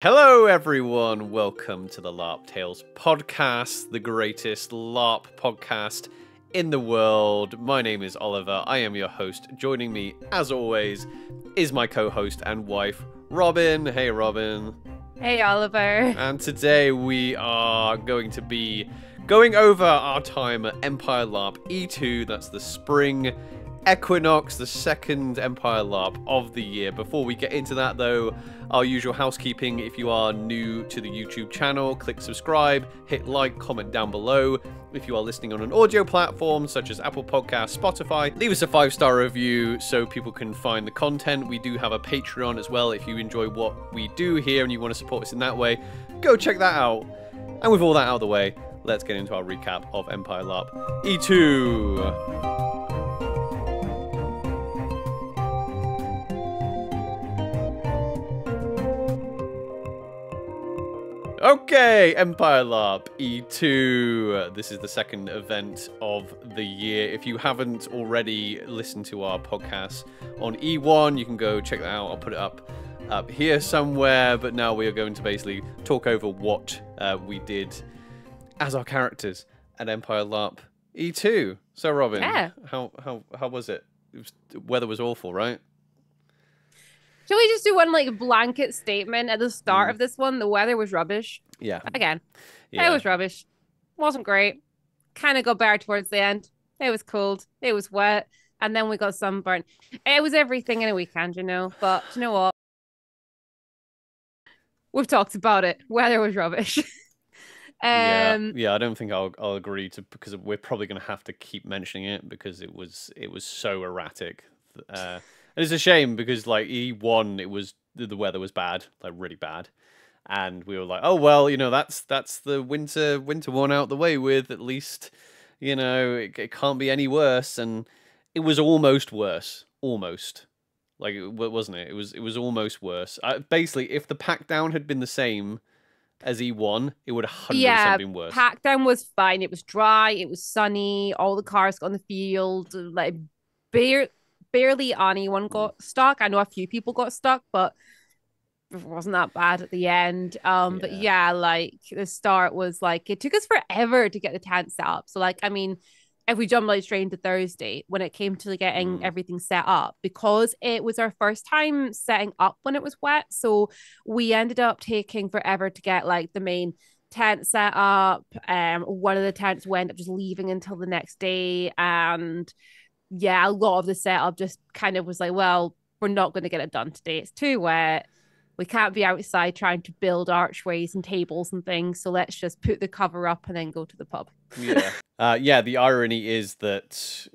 Hello, everyone. Welcome to the LARP Tales podcast, the greatest LARP podcast in the world. My name is Oliver. I am your host. Joining me, as always, is my co host and wife, Robyn. Hey, Robyn. Hey, Oliver. And today we are going to be going over our time at Empire LARP E2. That's the spring equinox, the second Empire LARP of the year. Before we get into that, though, our usual housekeeping. If you are new to the YouTube channel, click subscribe, hit like, comment down below. If you are listening on an audio platform such as Apple Podcasts, Spotify, leave us a five star review so people can find the content. We do have a Patreon as well. If you enjoy what we do here and you want to support us in that way, go check that out. And with all that out of the way, let's get into our recap of Empire LARP E2. Okay, Empire LARP E2. This is the second event of the year. If you haven't already listened to our podcast on E1, you can go check that out. I'll put it up up here somewhere. But now we are going to basically talk over what uh, we did as our characters at Empire LARP E2. So, Robyn, Yeah. how how how was it? it was, weather was awful, right? Shall we just do one like blanket statement at the start Mm. of this one? The weather was rubbish. Yeah, Again, yeah. it was rubbish. Wasn't great. Kind of got better towards the end. It was cold. It was wet. And then we got sunburn. It was everything in a weekend, you know. But you know what? We've talked about it. Weather was rubbish. yeah, um yeah. I don't think I'll I'll agree to because we're probably going to have to keep mentioning it because it was it was so erratic. Uh, and it's a shame because like E one, it was the the weather was bad, like really bad, and we were like, oh well, you know that's that's the winter winter one out the way with. At least you know it, it can't be any worse, and it was almost worse, almost. Like it wasn't it? It was it was almost worse. Uh, basically, if the pack down had been the same as E1, it would have yeah, been worse. Pack down was fine. It was dry. It was sunny. All the cars got on the field. Like bare, barely anyone Mm. got stuck. I know a few people got stuck, but it wasn't that bad at the end. Um, but Yeah. yeah, like the start was like it took us forever to get the tent set up. So like, I mean. If we jump like straight into Thursday, when it came to getting Mm. everything set up, because it was our first time setting up when it was wet, so we ended up taking forever to get like the main tent set up. Um, one of the tents we ended up just leaving until the next day, and yeah, a lot of the setup just kind of was like, well, we're not going to get it done today. It's too wet. We can't be outside trying to build archways and tables and things. So let's just put the cover up and then go to the pub. yeah. Uh, yeah, the irony is that,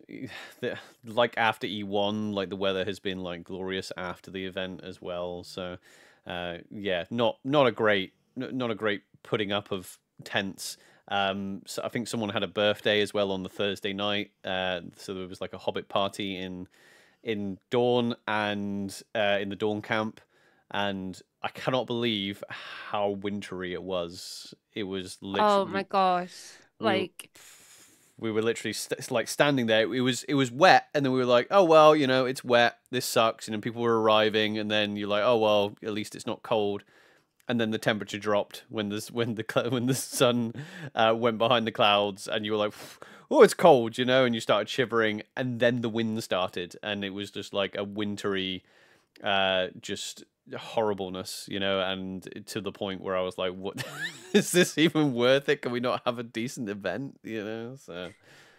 the, like after E1, like the weather has been like glorious after the event as well. So, uh, yeah, not not a great not a great putting up of tents. Um, so I think someone had a birthday as well on the Thursday night. Uh, so there was like a Hobbit party in in Dawn and uh, in the Dawn camp, and I cannot believe how wintry it was. It was literally Oh my gosh. Like, we were literally st- like standing there. It was it was wet, and then we were like, oh well, you know, it's wet. This sucks. And then people were arriving, and then you're like, oh well, at least it's not cold. And then the temperature dropped when this when the when the sun uh, went behind the clouds, and you were like, oh, it's cold, you know, and you started shivering, and then the wind started, and it was just like a wintry, uh, just horribleness, you know, and to the point where I was like, what is this even worth it? Can we not have a decent event, you know? So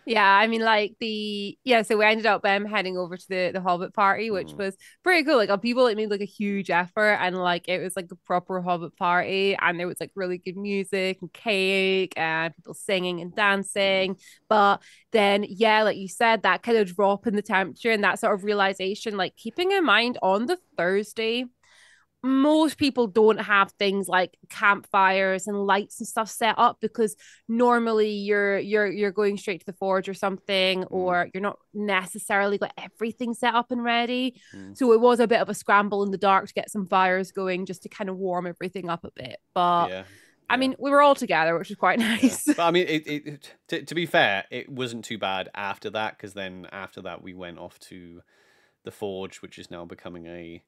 yeah, I mean, like the yeah. So we ended up um heading over to the the Hobbit party, which Mm. was pretty cool. Like, uh, people it made like a huge effort, and like it was like a proper Hobbit party, and there was like really good music and cake and people singing and dancing. But then, yeah, like you said, that kind of drop in the temperature and that sort of realization, like keeping in mind on the Thursday. Most people don't have things like campfires and lights and stuff set up because normally you're you're you're going straight to the forge or something or you're not necessarily got everything set up and ready Mm. so it was a bit of a scramble in the dark to get some fires going just to kind of warm everything up a bit but yeah. i mean we were all together which was quite Yeah. nice But I mean, it, it, it to, to be fair, it wasn't too bad after that because then after that we went off to the forge, which is now becoming a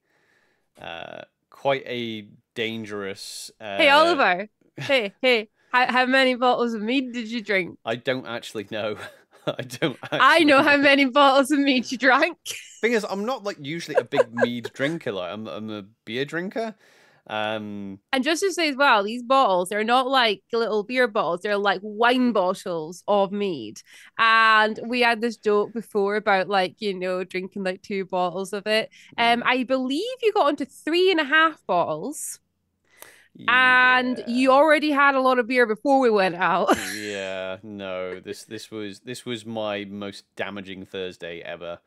uh, quite a dangerous. Uh, Hey, Oliver. hey, hey. How, how many bottles of mead did you drink? I don't actually know. I don't. Actually I know how many bottles of mead you drank. Thing is, I'm not like usually a big mead drinker. Like I'm, I'm a beer drinker. Um, And just to say as well, these bottles, they're not like little beer bottles, they're like wine bottles of mead. And we had this joke before about like, you know, drinking like two bottles of it. Um, I believe you got onto three and a half bottles, and you already had a lot of beer before we went out. yeah, no. This this was this was my most damaging Thursday ever.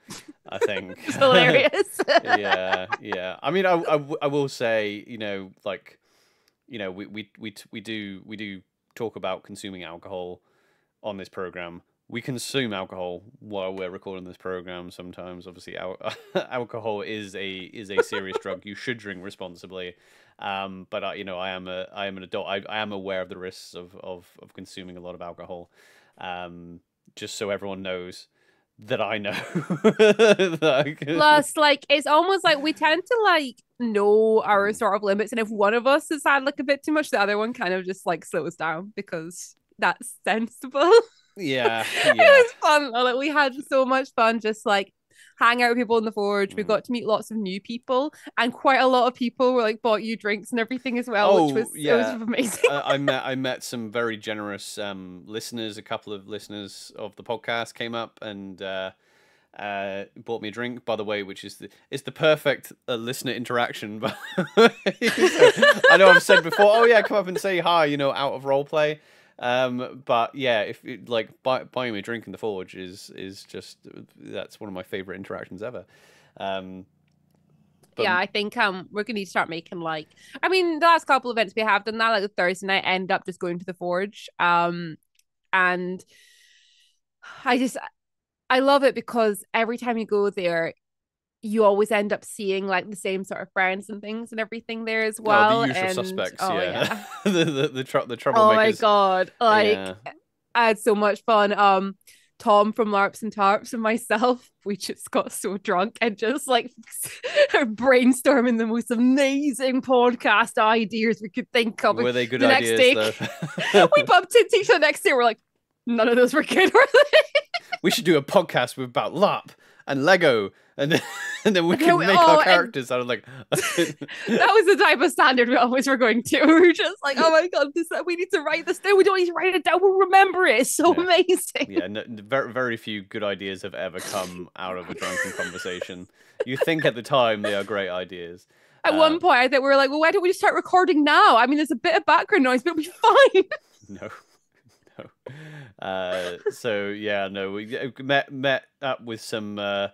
I think. hilarious. yeah, yeah. I mean, I I will say, you know, like, you know, we we we we do we do talk about consuming alcohol on this program. We consume alcohol while we're recording this program. Sometimes, obviously, al- alcohol is a is a serious drug. You should drink responsibly. Um, but I, you know, I am a I am an adult. I, I am aware of the risks of of of consuming a lot of alcohol. Um, just so everyone knows that I know. Plus, like, it's almost like we tend to like know our sort of limits. And if one of us has had like a bit too much, the other one kind of just like slows down because that's sensible. Yeah, it was fun. Like we had so much fun just like hang out with people in the forge. We Mm. got to meet lots of new people, and quite a lot of people were like bought you drinks and everything as well, which Oh, was yeah. was amazing. I, I met I met some very generous um, listeners. A couple of listeners of the podcast came up and uh, uh, bought me a drink. By the way, which is the is the perfect uh, listener interaction. But I know I've said before. Oh yeah, come up and say hi. You know, out of role play. Um, but yeah, if it, like buy, buying me a drink in the forge is is just that's one of my favorite interactions ever. Um, but yeah, I think um we're gonna start making like I mean the last couple events we have done that like the Thursday night end up just going to the forge um and I just I love it because every time you go there you always end up seeing like the same sort of friends and things and everything there as well oh, the usual and suspects. oh, yeah, the the the, tr- the troublemakers. oh my god like Yeah. I had so much fun um Tom from LARPs and Tarps and myself, we just got so drunk and just like brainstorming the most amazing podcast ideas we could think of. Were they good the next day- we bumped into each other next day. We're like, none of those were good, were they? we should do a podcast with about LARP and Lego, and then, and then we can we- make oh, our characters out of like. that was the type of standard we always were going to. We were just like, oh my god, this we need to write this down. We don't need to write it down. We'll remember it. It's so Yeah. amazing. yeah, no, very very few good ideas have ever come out of a drunken conversation. You think at the time they are great ideas. At Uh, one point, I think we were like, well, why don't we just start recording now? I mean, there's a bit of background noise, but it'll be fine. No, no. Uh, so yeah, no, we uh, met met up with some uh,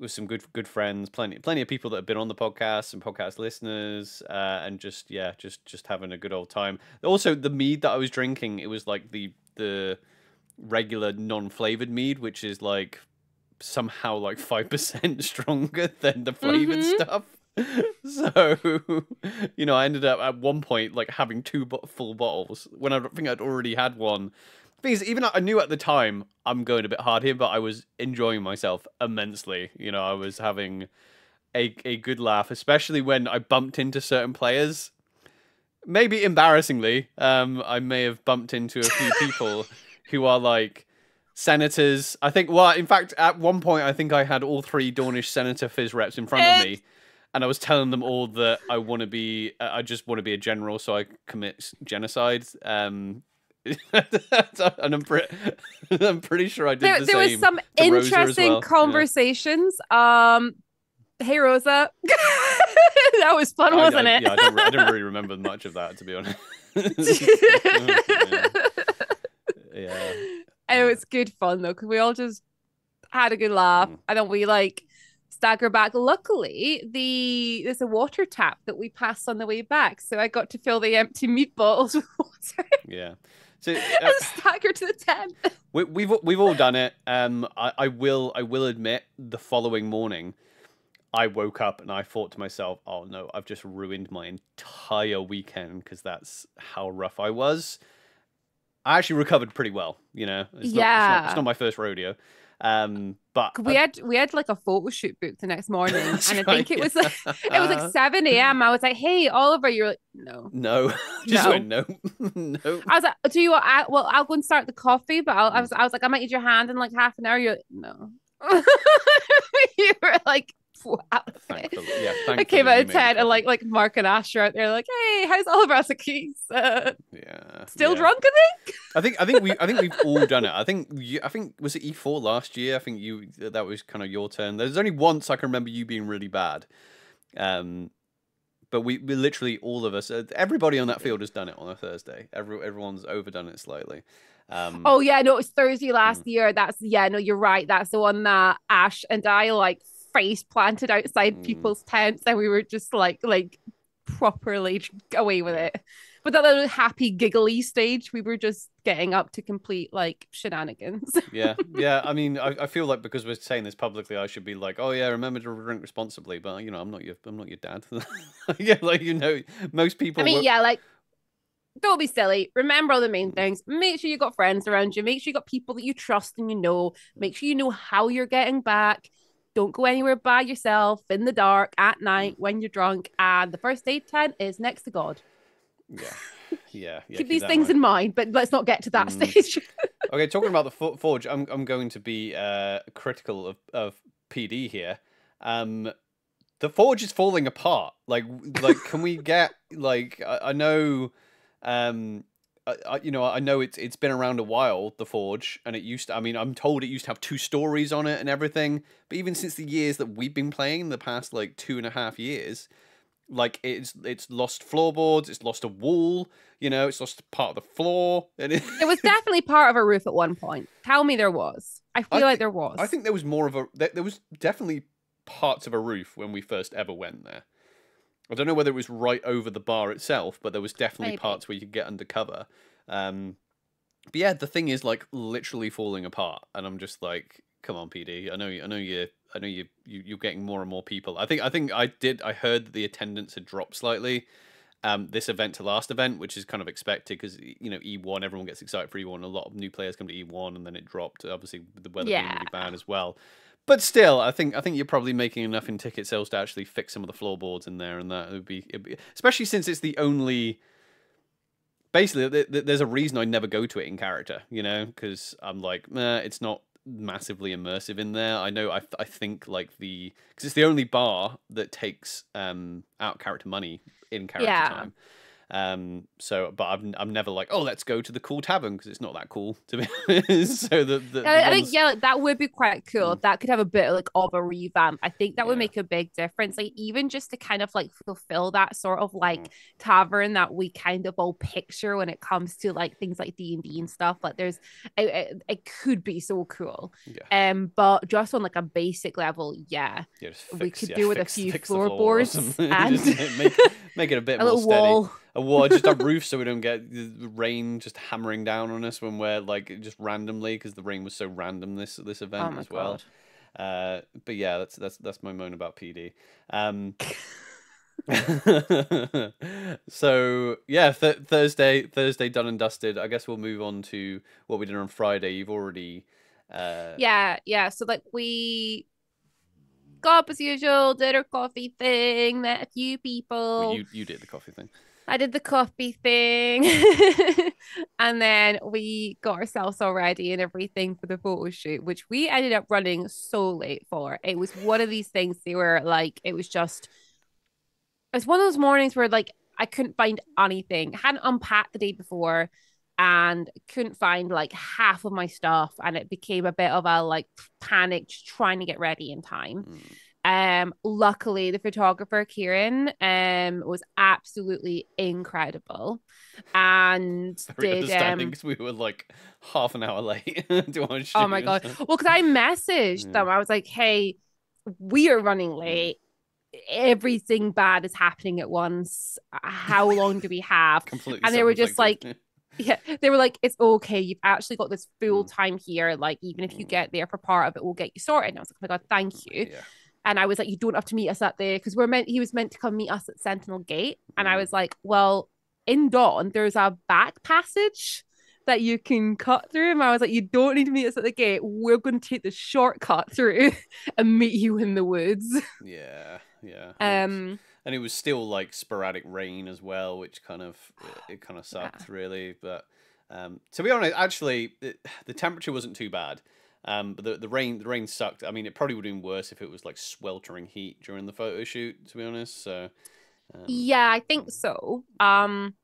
with some good good friends, plenty plenty of people that have been on the podcast, some podcast listeners, uh, and just yeah, just just having a good old time. Also, the mead that I was drinking, it was like the the regular non flavored mead, which is like somehow like five percent stronger than the flavored Mhm. stuff. So, you know, I ended up at one point like having two bo- full bottles when I think I'd already had one. Because even I knew at the time I'm going a bit hard here, but I was enjoying myself immensely. You know, I was having a a good laugh, especially when I bumped into certain players. Maybe embarrassingly, um, I may have bumped into a few people who are like senators. I think. Well, in fact, at one point, I think I had all three Dawnish senator fizz reps in front of me, and I was telling them all that I want to be. I just want to be a general, so I commit genocide. Um, and I'm, pre- I'm pretty sure I did there, the there was some to Rosa as interesting well, yeah. conversations. Um, hey Rosa, that was fun, I- wasn't I, it? Yeah, I don't, I don't really remember much of that, to be honest. yeah. it was good fun though because we all just had a good laugh, Mm. and then we like stagger back. Luckily, the there's a water tap that we passed on the way back, so I got to fill the empty meat bottles with water Yeah. So uh, and stagger to the tent. we, we've we've all done it. Um, I, I will I will admit the following morning, I woke up and I thought to myself, "Oh no, I've just ruined my entire weekend because that's how rough I was." I actually recovered pretty well. You know, it's Not, it's, not, Yeah. it's not my first rodeo. Um, but we uh, had we had like a photo shoot booked the next morning, and I right, think it was yeah. like it was like seven a.m. I was like, "Hey, Oliver," you're like, "No." no, just No. went no, no. I was like, "Do you want? I, well, I'll go and start the coffee." But I'll, I Mm. was I was like, "I might need your hand in like half an hour." You're like, "No." you were like, "Wow." Thankfully, yeah. I came out of ten, and like like Mark and Ash are out there, like, "Hey, how's Oliver?" Was like, uh, yeah, still yeah. drunk, I think." I think I think we I think we've all done it. I think you, I think was it E4 last year. I think you that was kind of your turn. There's only once I can remember you being really bad. Um, but we, we literally all of us, uh, everybody on that field has done it on a Thursday. Every everyone's overdone it slightly. Um, Oh yeah, no, it was Thursday Mm. last year. That's yeah, no, you're right. That's the one that Ash and I like planted outside Mm. people's tents, and we were just like like properly away with it. But that little happy giggly stage, we were just getting up to complete like shenanigans. yeah, yeah. I mean, I, I feel like because we're saying this publicly, I should be like, oh yeah, remember to drink responsibly. But you know, I'm not your I'm not your dad. yeah, like you know, most people. I mean, will- yeah, like don't be silly. Remember all the main things. Make sure you got friends around you. Make sure you got people that you trust and you know. Make sure you know how you're getting back. Don't go anywhere by yourself in the dark at night when you're drunk. And the first aid tent is next to God. Yeah, yeah. yeah Keep these things in mind, but let's not get to that Mm. stage. Okay, talking about the Fo- Forge, I'm I'm going to be uh, critical of, of PD here. Um, the Forge is falling apart. Like like, can we get like I, I know, um, I, I, you know I know it's it's been around a while the Forge, and it used to. I mean, I'm told it used to have two stories on it and everything. But even since the years that we've been playing, in the past like two and a half years. Like it's it's lost floorboards, it's lost a wall, you know, it's lost part of the floor, and it, it was definitely part of a roof at one point. Tell me there was. I feel I like there was. I think there was more of a there, there was definitely parts of a roof when we first ever went there. I don't know whether it was right over the bar itself, but there was definitely Maybe. parts where you could get undercover. Um, but yeah, the thing is like literally falling apart, and I'm just like, come on, PD. I know, you- I know you, I know you, you, you're getting more and more people. I think, I think I did. I heard that the attendance had dropped slightly. Um, this event to last event, which is kind of expected because you know E1, everyone gets excited for E1. A lot of new players come to E1, and then it dropped. Obviously, the weather being really bad as well. But still, I think I think you're probably making enough in ticket sales to actually fix some of the floorboards in there, and that would be, it'd be especially since it's the only. Basically, th- th- there's a reason I never go to it in character, you know, because I'm like, nah, it's not massively immersive in there. I know, I I think like the because it's the only bar that takes um out character money in character Yeah. time. Um, so, but I'm I'm never like, oh, let's go to the cool tavern because it's not that cool to be so the, the, the I, I think yeah, like, that would be quite cool. Mm. That could have a bit like of a revamp. I think that would make a big difference. Like even just to kind of like fulfill that sort of like Mm. tavern that we kind of all picture when it comes to like things like D and D and stuff. Like there's, it, it, it could be so cool. Yeah. Um, but just on like a basic level, yeah, Yeah, just we could yeah, do with a few fix the floor or floorboards and make, make it a bit a more little steady. wall. A wall, just a roof, so we don't get the rain just hammering down on us when we're like just randomly, because the rain was so random this this Oh event my as well. Uh, but yeah, that's that's that's my moan about PD. Um, so yeah, th- Thursday Thursday done and dusted. I guess we'll move on to what we did on Friday. You've already. Uh, Yeah, yeah. So like we got up as usual, did our coffee thing, met a few people. well, you you did the coffee thing. I did the coffee thing. and then we got ourselves all ready and everything for the photo shoot, which we ended up running so late for. It was one of these things they were like, it was just, it's one of those mornings where like I couldn't find anything. hadn't unpacked the day before and couldn't find like half of my stuff. And it became a bit of a like panic trying to get ready in time. Mm. Um, luckily the photographer Kieran um was absolutely incredible and Very did um because we were like half an hour late to our shoot. oh my god well because I messaged Yeah. them I was like hey we are running late everything bad is happening at once how long do we have Completely. and they were just self-inflicted. yeah they were like it's okay you've actually got this full Mm. time here like even if you Mm. get there for part of it we'll get you sorted and I was like oh my god thank you yeah. And I was like, you don't have to meet us at the because we're meant he was meant to come meet us at Sentinel Gate. And I Mm. was like, well, in Dawn, there's a back passage that you can cut through. And I was like, you don't need to meet us at the gate. We're going to take the shortcut through and meet you in the woods. Yeah, yeah. Um, and it was still like sporadic rain as well, which kind of it, it kind of sucked really. But um, to be honest, actually, it, the temperature wasn't too bad. Um, but the, the rain the rain sucked. I mean, it probably would have been worse if it was like sweltering heat during the photo shoot. To be honest, so um, yeah, I think so. Um,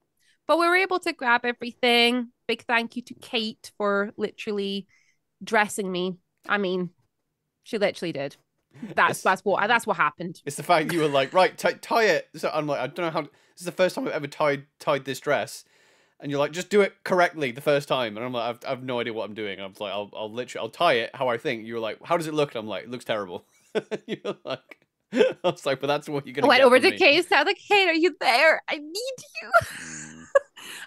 but we were able to grab everything. Big thank you to Kate for literally dressing me. I mean, she literally did. That's It's- that's what that's what happened. it's the fact you were like right tie, tie it. So I'm like I don't know how. This is the first time I've ever tied tied this dress. And you're like, just do it correctly the first time, and I'm like, I've, I've no idea what I'm doing. I'm like, I'll, I'll literally, I'll tie it how I think. You're like, how does it look? And I'm like, it looks terrible. you're like, I was like, but that's what you're gonna. went over from to me. Kate. I was like, hey, are you there? I need you.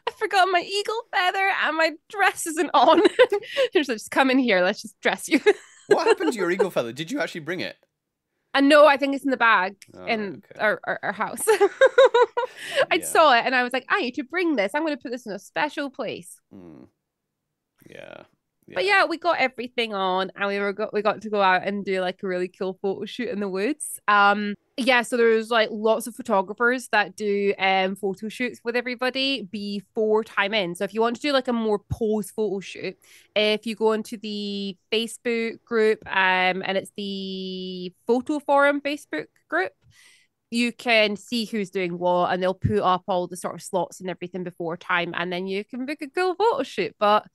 I forgot my eagle feather and my dress isn't on." She's like, "Just come in here. Let's just dress you." what happened to your eagle feather? Did you actually bring it? And no, I think it's in the bag Oh, in okay. our, our, our house. I Yeah. saw it and I was like, I need to bring this. I'm going to put this in a special place. Mm. Yeah. But yeah, we got everything on and we were got we got to go out and do like a really cool photo shoot in the woods. Um yeah, so there's like lots of photographers that do um photo shoots with everybody before time in. So if you want to do like a more post photo shoot, if you go into the Facebook group um and it's the photo forum Facebook group, you can see who's doing what and they'll put up all the sort of slots and everything before time and then you can book a cool photo shoot. But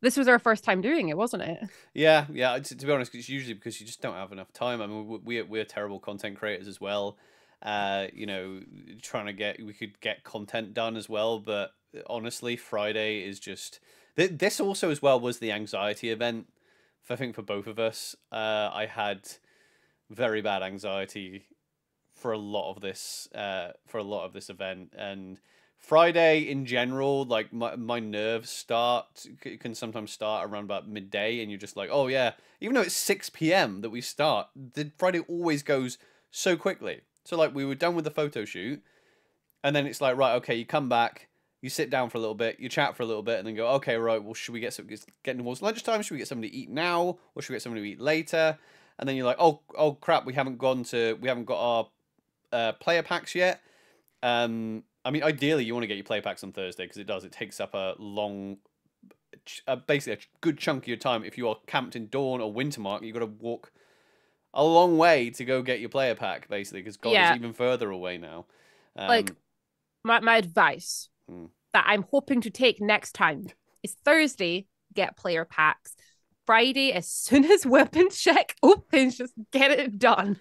this was our first time doing it, wasn't it? Yeah, yeah. To, to be honest, it's usually because you just don't have enough time. I mean, we- we're we're terrible content creators as well. Uh, you know, trying to get we could get content done as well, but honestly, Friday is just th- this also as well was the anxiety event. I think for both of us, uh, I had very bad anxiety for a lot of this uh, for a lot of this event and Friday in general, like my, my nerves start can sometimes start around about midday, and you're just like, oh yeah, even though it's six p.m. that we start, the Friday always goes so quickly. So like we were done with the photo shoot, and then it's like right, okay, you come back, you sit down for a little bit, you chat for a little bit, and then go, okay, right, well, should we get some getting towards lunchtime? Should we get something to eat now, or should we get something to eat later? And then you're like, oh, oh crap, we haven't gone to, we haven't got our uh, player packs yet. Um, I mean, ideally, you want to get your player packs on Thursday because it does. It takes up a long, uh, basically a good chunk of your time. If you are camped in Dawn or Wintermark, you've got to walk a long way to go get your player pack, basically, because God Yeah. is even further away now. Um, like my, my advice Hmm. that I'm hoping to take next time is Thursday, get player packs. Friday, as soon as weapon check opens, just get it done.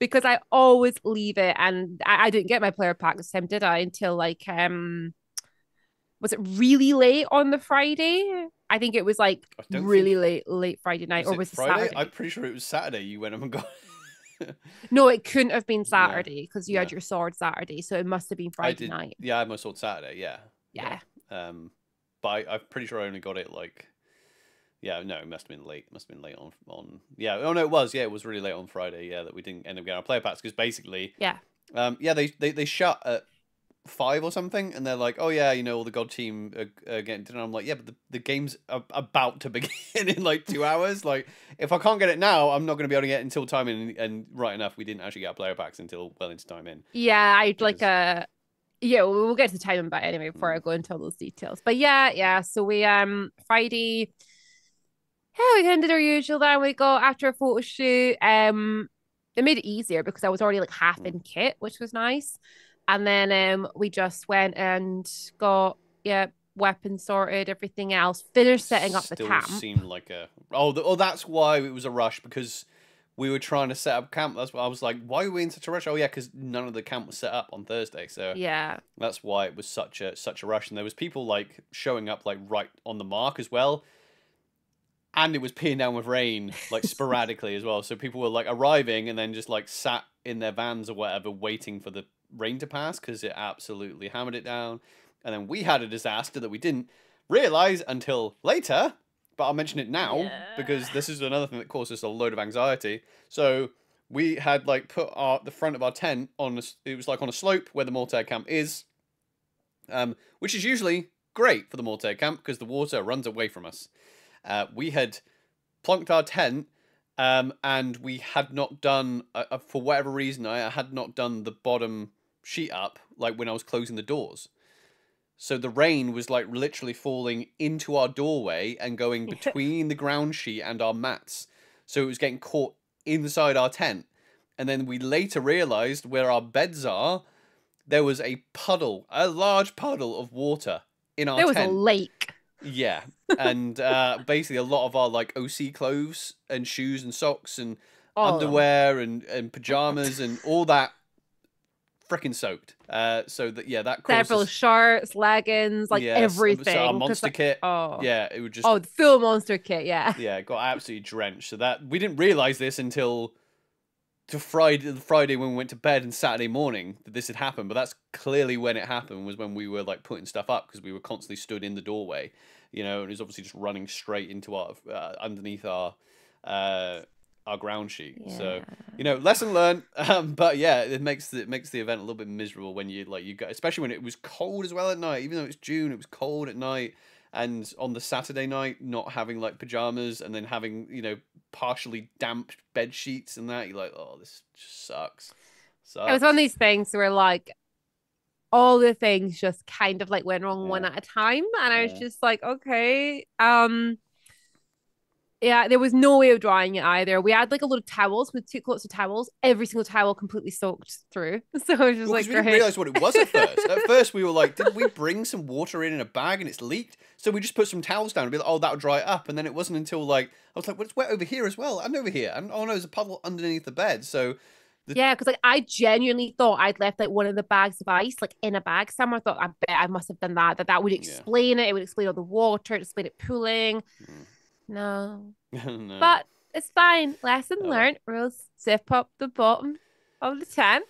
Because I always leave it and I, I didn't get my player pack this time, did I? Until like um was it really late on the Friday? I think it was like really think- late, late Friday night, was or was it Friday? Saturday? I'm pretty sure it was Saturday. You went up and got. No, it couldn't have been Saturday because you had your sword Saturday, so it must have been Friday did. night. Yeah, I almost sold Saturday. Yeah. Yeah. Um, but I, I'm pretty sure I only got it like. Yeah, no, it must have been late. It Must have been late on on. Yeah, oh no, it was. Yeah, it was really late on Friday. Yeah, that we didn't end up getting our player packs because basically. Yeah. Um. Yeah, they they they shut at five or something, and they're like, "Oh yeah, you know, all the god team are, are getting." dinner." I'm like, "Yeah, but the, the game's about to begin in like two hours. Like, if I can't get it now, I'm not going to be able to get it until time in." And right enough, we didn't actually get our player packs until well into time in. Yeah, I'd like a yeah, we'll we'll get to the in, but anyway before I Mm. go into all those details. But yeah, yeah. So we um Friday, yeah, we kind of did our usual. Then we got after a photo shoot. Um, it made it easier because I was already like half Mm. in kit, which was nice. And then um we just went and got yeah weapons sorted, everything else, finished setting up the Still camp. seemed like a oh, th- oh, that's why it was a rush because we were trying to set up camp. That's why I was like, why are we in such a rush? Oh yeah, because none of the camp was set up on Thursday, so Yeah, that's why it was such a such a rush. And there was people like showing up like right on the mark as well. And it was peeing down with rain, like sporadically as well. So people were like arriving and then just like sat in their vans or whatever, waiting for the rain to pass because it absolutely hammered it down. And then we had a disaster that we didn't realize until later. But I'll mention it now because this is another thing that caused us a load of anxiety. So we had like put our the front of our tent on a it was like on a slope where the Mortar camp is, um, which is usually great for the Mortair camp because the water runs away from us. Uh, we had plonked our tent, um, and we had not done, uh, uh, for whatever reason, I had not done the bottom sheet up like when I was closing the doors. So the rain was like literally falling into our doorway and going between the ground sheet and our mats. So it was getting caught inside our tent. And then we later realized where our beds are, there was a puddle, a large puddle of water in our There was tent. a lake. Yeah, and uh, basically a lot of our like OC clothes and shoes and socks and Oh. underwear and, and pajamas and all that freaking soaked. Uh, so that yeah, that caused Several shirts, leggings, like Yes, so everything. our 'cause, monster like, kit. Oh. Yeah, it would just Oh, the full monster kit, yeah. yeah, it got absolutely drenched. So that we didn't realize this until to Friday, Friday when we went to bed and Saturday morning that this had happened. But that's clearly when it happened was when we were like putting stuff up because we were constantly stood in the doorway, you know, and it was obviously just running straight into our uh, underneath our uh, our ground sheet. So you know, lesson learned. Um, but yeah, it makes the, it makes the event a little bit miserable when you like you go, especially when it was cold as well at night. Even though it's June, it was cold at night. And on the Saturday night, not having like pajamas and then having you know partially damp bed sheets and that, you're like, oh, this just sucks. Sucks. It was one of these things where like all the things just kind of like went wrong one at a time. And I was just like, okay. Um yeah, there was no way of drying it either. We had like a lot of towels. We took lots of towels. Every single towel completely soaked through. So I was just Well, like, we didn't realize what it was at first. at first, we were like, "Did we bring some water in in a bag and it's leaked?" So we just put some towels down and be like, "Oh, that'll dry it up." And then it wasn't until like I was like, "Well, it's wet over here as well, and over here, and oh no, there's a puddle underneath the bed." So Yeah, because like I genuinely thought I'd left like one of the bags of ice like in a bag somewhere. I thought I bet I must have done that. That that would Yeah. explain it. It would explain all the water. It explain it pooling. Mm. No, no. but it's fine. Lesson Oh. learned. We'll zip up the bottom of the tent.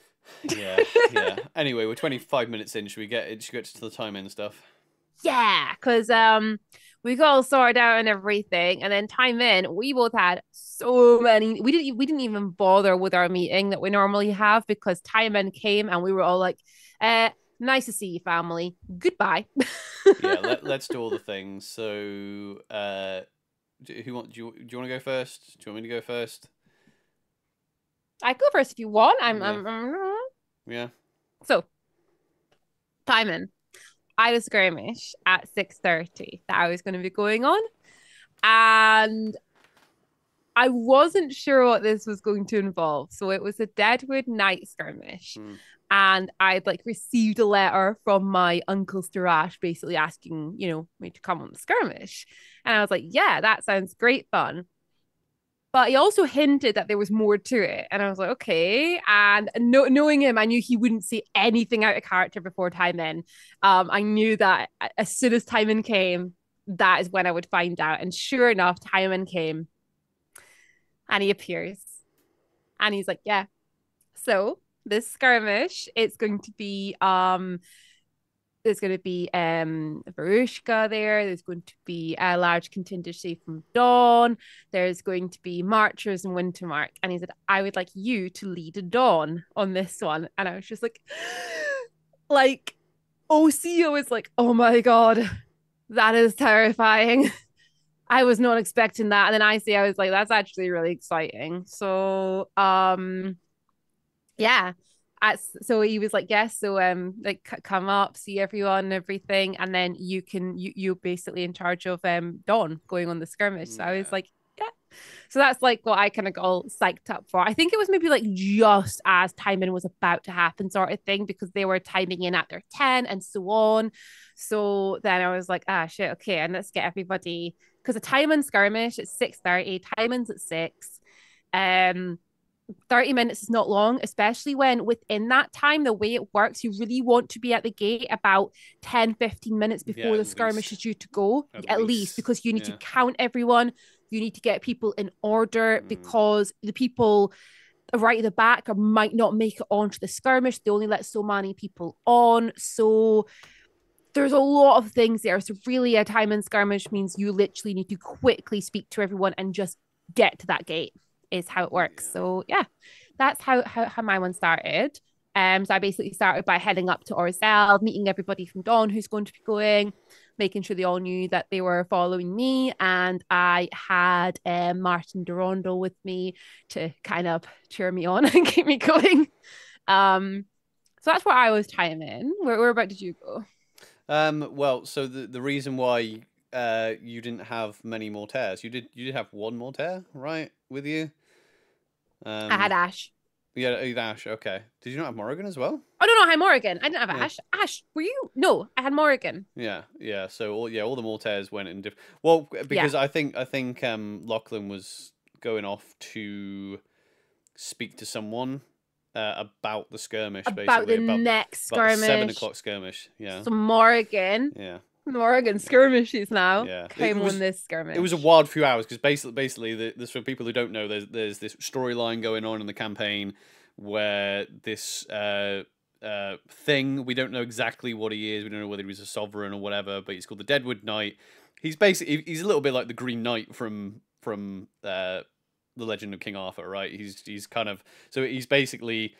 yeah, yeah. Anyway, we're 25 minutes in. Should we get should we get to the time end stuff? Yeah, because um we got all sorted out and everything, and then time in, we both had so many. We didn't we didn't even bother with our meeting that we normally have because time in came and we were all like, uh, nice to see you, family. Goodbye. Yeah, let, let's do all the things. So, uh, do, who want do you, do you want to go first? Do you want me to go first? I go first if you want. I'm, Yeah. I'm, I'm Yeah. so timing. I was skirmish at six thirty that I was going to be going on, and I wasn't sure what this was going to involve. So it was a Deadwood night skirmish, Hmm. And I'd like received a letter from my uncle Starash, basically asking you know me to come on the skirmish, and I was like, yeah, that sounds great fun. But he also hinted that there was more to it. And I was like, okay. And no, knowing him, I knew he wouldn't say anything out of character before time in. Um, I knew that as soon as time in came, that is when I would find out. And sure enough, time in came. And he appears. And he's like, yeah. So this skirmish, it's going to be um there's going to be um Varushka there. There's going to be a large contingency from Dawn there's going to be marchers and Wintermark. And he said, I would like you to lead dawn on this one. And I was just like, like, OCO was like, oh my God, that is terrifying. I was not expecting that. And then I see, I was like, that's actually really exciting. So, um, yeah. So he was like, yes. So, um, like, come up, see everyone, and everything, and then you can, you you're basically in charge of um Dawn going on the skirmish. So I was like, yeah. So that's like what I kind of got all psyched up for. I think it was maybe like just as timing was about to happen, sort of thing, because they were timing in at their 10 and so on. So then I was like, ah, shit, okay, and let's get everybody because the timing skirmish at 6:30, timing's at six. Um, 30 minutes is not long, especially when within that time, the way it works, you really want to be at the gate about 10, 15 minutes before at the skirmish least. is due to go, At at, least. least, because you need yeah. to count everyone, you need to get people in order Mm. because the people right at the back might not make it onto the skirmish. They only let so many people on. So there's a lot of things there. So really a time in skirmish means you literally need to quickly speak to everyone and just get to that gate is how it works. Yeah. So yeah, that's how, how how my one started. Um, so I basically started by heading up to Orzell, meeting everybody from Dawn who's going to be going, making sure they all knew that they were following me. And I had um, Martin Durando with me to kind of cheer me on and keep me going. Um, so that's where I was timing. Where, where about did you go? Um, well, so the the reason why uh you didn't have many more tears, you did you did have one more tear, right, with you? Um, I had Ash. Yeah, oh, Ash. Okay. Did you not have Morrigan as well? Oh no, no, I had Morrigan. I didn't have Yeah. Ash. Ash, were you? No, I had Morrigan. Yeah, yeah. So all yeah, all the Mortaires went in different. Well, because I think I think um Lachlan was going off to speak to someone uh, about the skirmish, About basically the next about the skirmish. seven o'clock skirmish. Yeah, So Morrigan, yeah. Morrigan skirmishes now. Yeah. Came was- on this skirmish. It was a wild few hours because basically, basically, the, this for people who don't know, there's there's this storyline going on in the campaign where this uh, uh, thing we don't know exactly what he is. We don't know whether he was a sovereign or whatever, but he's called the Deadwood Knight. He's basically he's a little bit like the Green Knight from from uh, the Legend of King Arthur, right? He's he's kind of so he's basically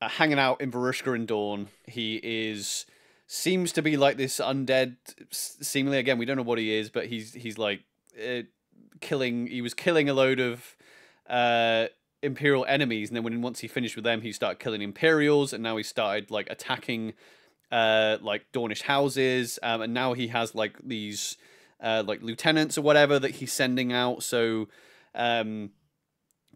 uh, hanging out in Varushka and Dawn. He is seems to be like this undead. Seemingly, again, we don't know what he is, but he's he's like uh, killing. He was killing a load of uh, imperial enemies, and then when once he finished with them, he started killing Imperials, and now he started like attacking uh, like Dawnish houses, um, and now he has like these uh, like lieutenants or whatever that he's sending out. So. Um,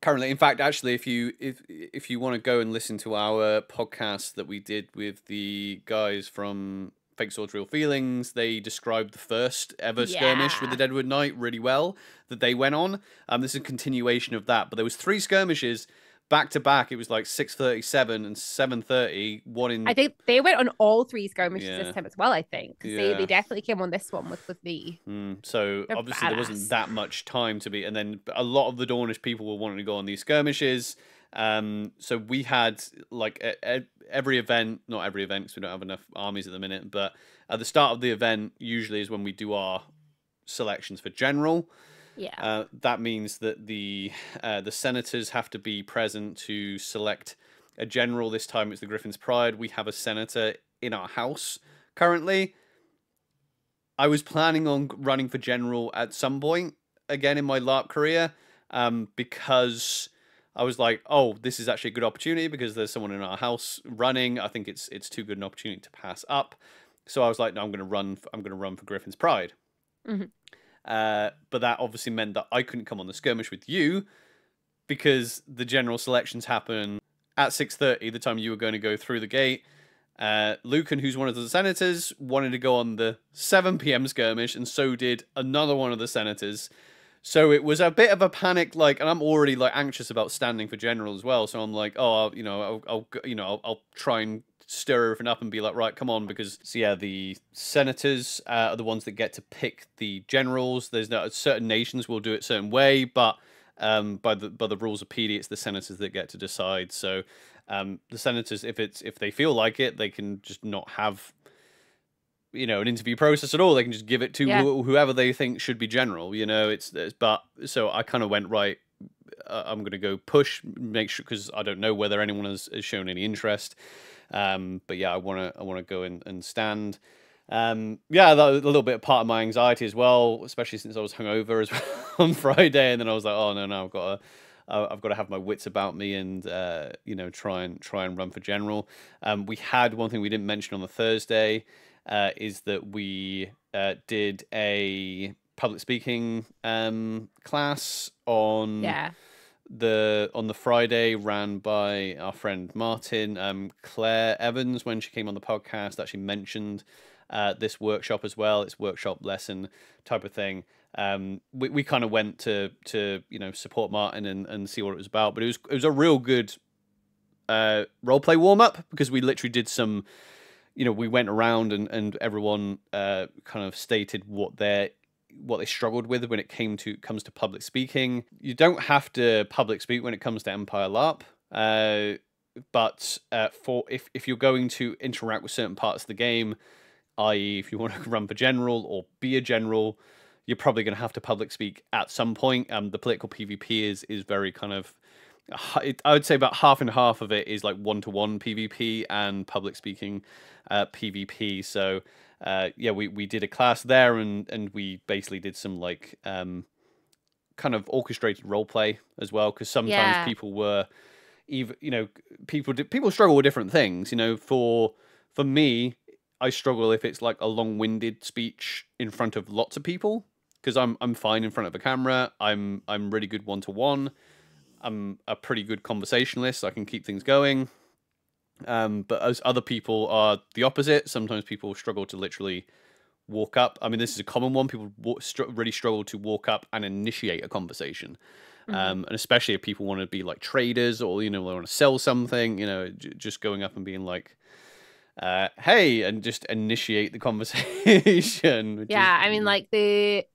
currently. In fact actually if you if if you want to go and listen to our podcast that we did with the guys from fake swords real feelings they described the first ever skirmish with the deadwood knight really well that they went on. Um this is a continuation of that but there was three skirmishes back to back it was like 637 and 730 one in I think they went on all three skirmishes Yeah. this time as well. I think they, Yeah. they definitely came on this one with with me. Mm, so They're obviously there wasn't that much time to be, and then a lot of the Dawnish people were wanting to go on these skirmishes. Um, so we had like e- e- every event, not every event, because we don't have enough armies at the minute. But at the start of the event, usually is when we do our selections for general. Yeah. Uh, that means that the uh, the senators have to be present to select a general. This time it's the Griffin's Pride. We have a senator in our house currently. I was planning on running for general at some point again in my LARP career um, because I was like, oh, this is actually a good opportunity because there's someone in our house running. I think it's it's too good an opportunity to pass up. So I was like, no, I'm going to run. f- I'm going to run for Griffin's Pride. Mhm. Uh, but that obviously meant that I couldn't come on the skirmish with you because the general selections happen at 6.30 the time you were going to go through the gate. Uh, lucan who's one of the senators wanted to go on the 7 p.m skirmish and so did another one of the senators. So it was a bit of a panic like and i'm already like anxious about standing for general as well. So i'm like oh I'll- you know i'll, I'll you know I'll, I'll try and stir everything up and be like right come on because so yeah the senators uh, are the ones that get to pick the generals there's no certain nations will do it a certain way but um, by the by the rules of PD, it's the senators that get to decide. So um, the senators, if it's if they feel like it, they can just not have you know an interview process at all. They can just give it to Yeah. wh- whoever they think should be general. You know, it's, it's but so I kind of went right. Uh, I'm going to go push, make sure because I don't know whether anyone has, has shown any interest. Um, but yeah, I want to I want to go in and stand. Um, yeah, that was a little bit of part of my anxiety as well, especially since I was hungover as well on Friday, and then I was like, oh no, no, I've got to, I've got to have my wits about me and uh, you know try and try and run for general. Um, we had one thing we didn't mention on the Thursday uh, is that we uh, did a public speaking um, class on yeah. The on the Friday ran by our friend Martin. Um, Claire Evans, when she came on the podcast, actually mentioned uh, this workshop as well. It's workshop lesson type of thing. Um, we, we kind of went to to you know support Martin and, and see what it was about, but it was it was a real good uh, role play warm up because we literally did some. You know, we went around and and everyone uh, kind of stated what their what they struggled with when it came to comes to public speaking. You don't have to public speak when it comes to Empire LARP, uh, but uh, for if if you're going to interact with certain parts of the game, i.e., if you want to run for general or be a general, you're probably going to have to public speak at some point. Um, the political PvP is is very kind of I would say about half and half of it is like one to one PvP and public speaking uh, PvP. So uh, yeah, we, we did a class there and and we basically did some like um, kind of orchestrated role play as well because sometimes Yeah. people were even you know people people struggle with different things. You know, for for me, I struggle if it's like a long winded speech in front of lots of people because I'm I'm fine in front of a camera. I'm I'm really good one to one. I'm a pretty good conversationalist. So I can keep things going. Um, but as other people are the opposite, sometimes people struggle to literally walk up. I mean, this is a common one. People wa- str- really struggle to walk up and initiate a conversation. Um, and especially if people want to be like traders or you know they want to sell something, you know, j- just going up and being like, uh, "Hey," and just initiate the conversation. which is- yeah i mean like the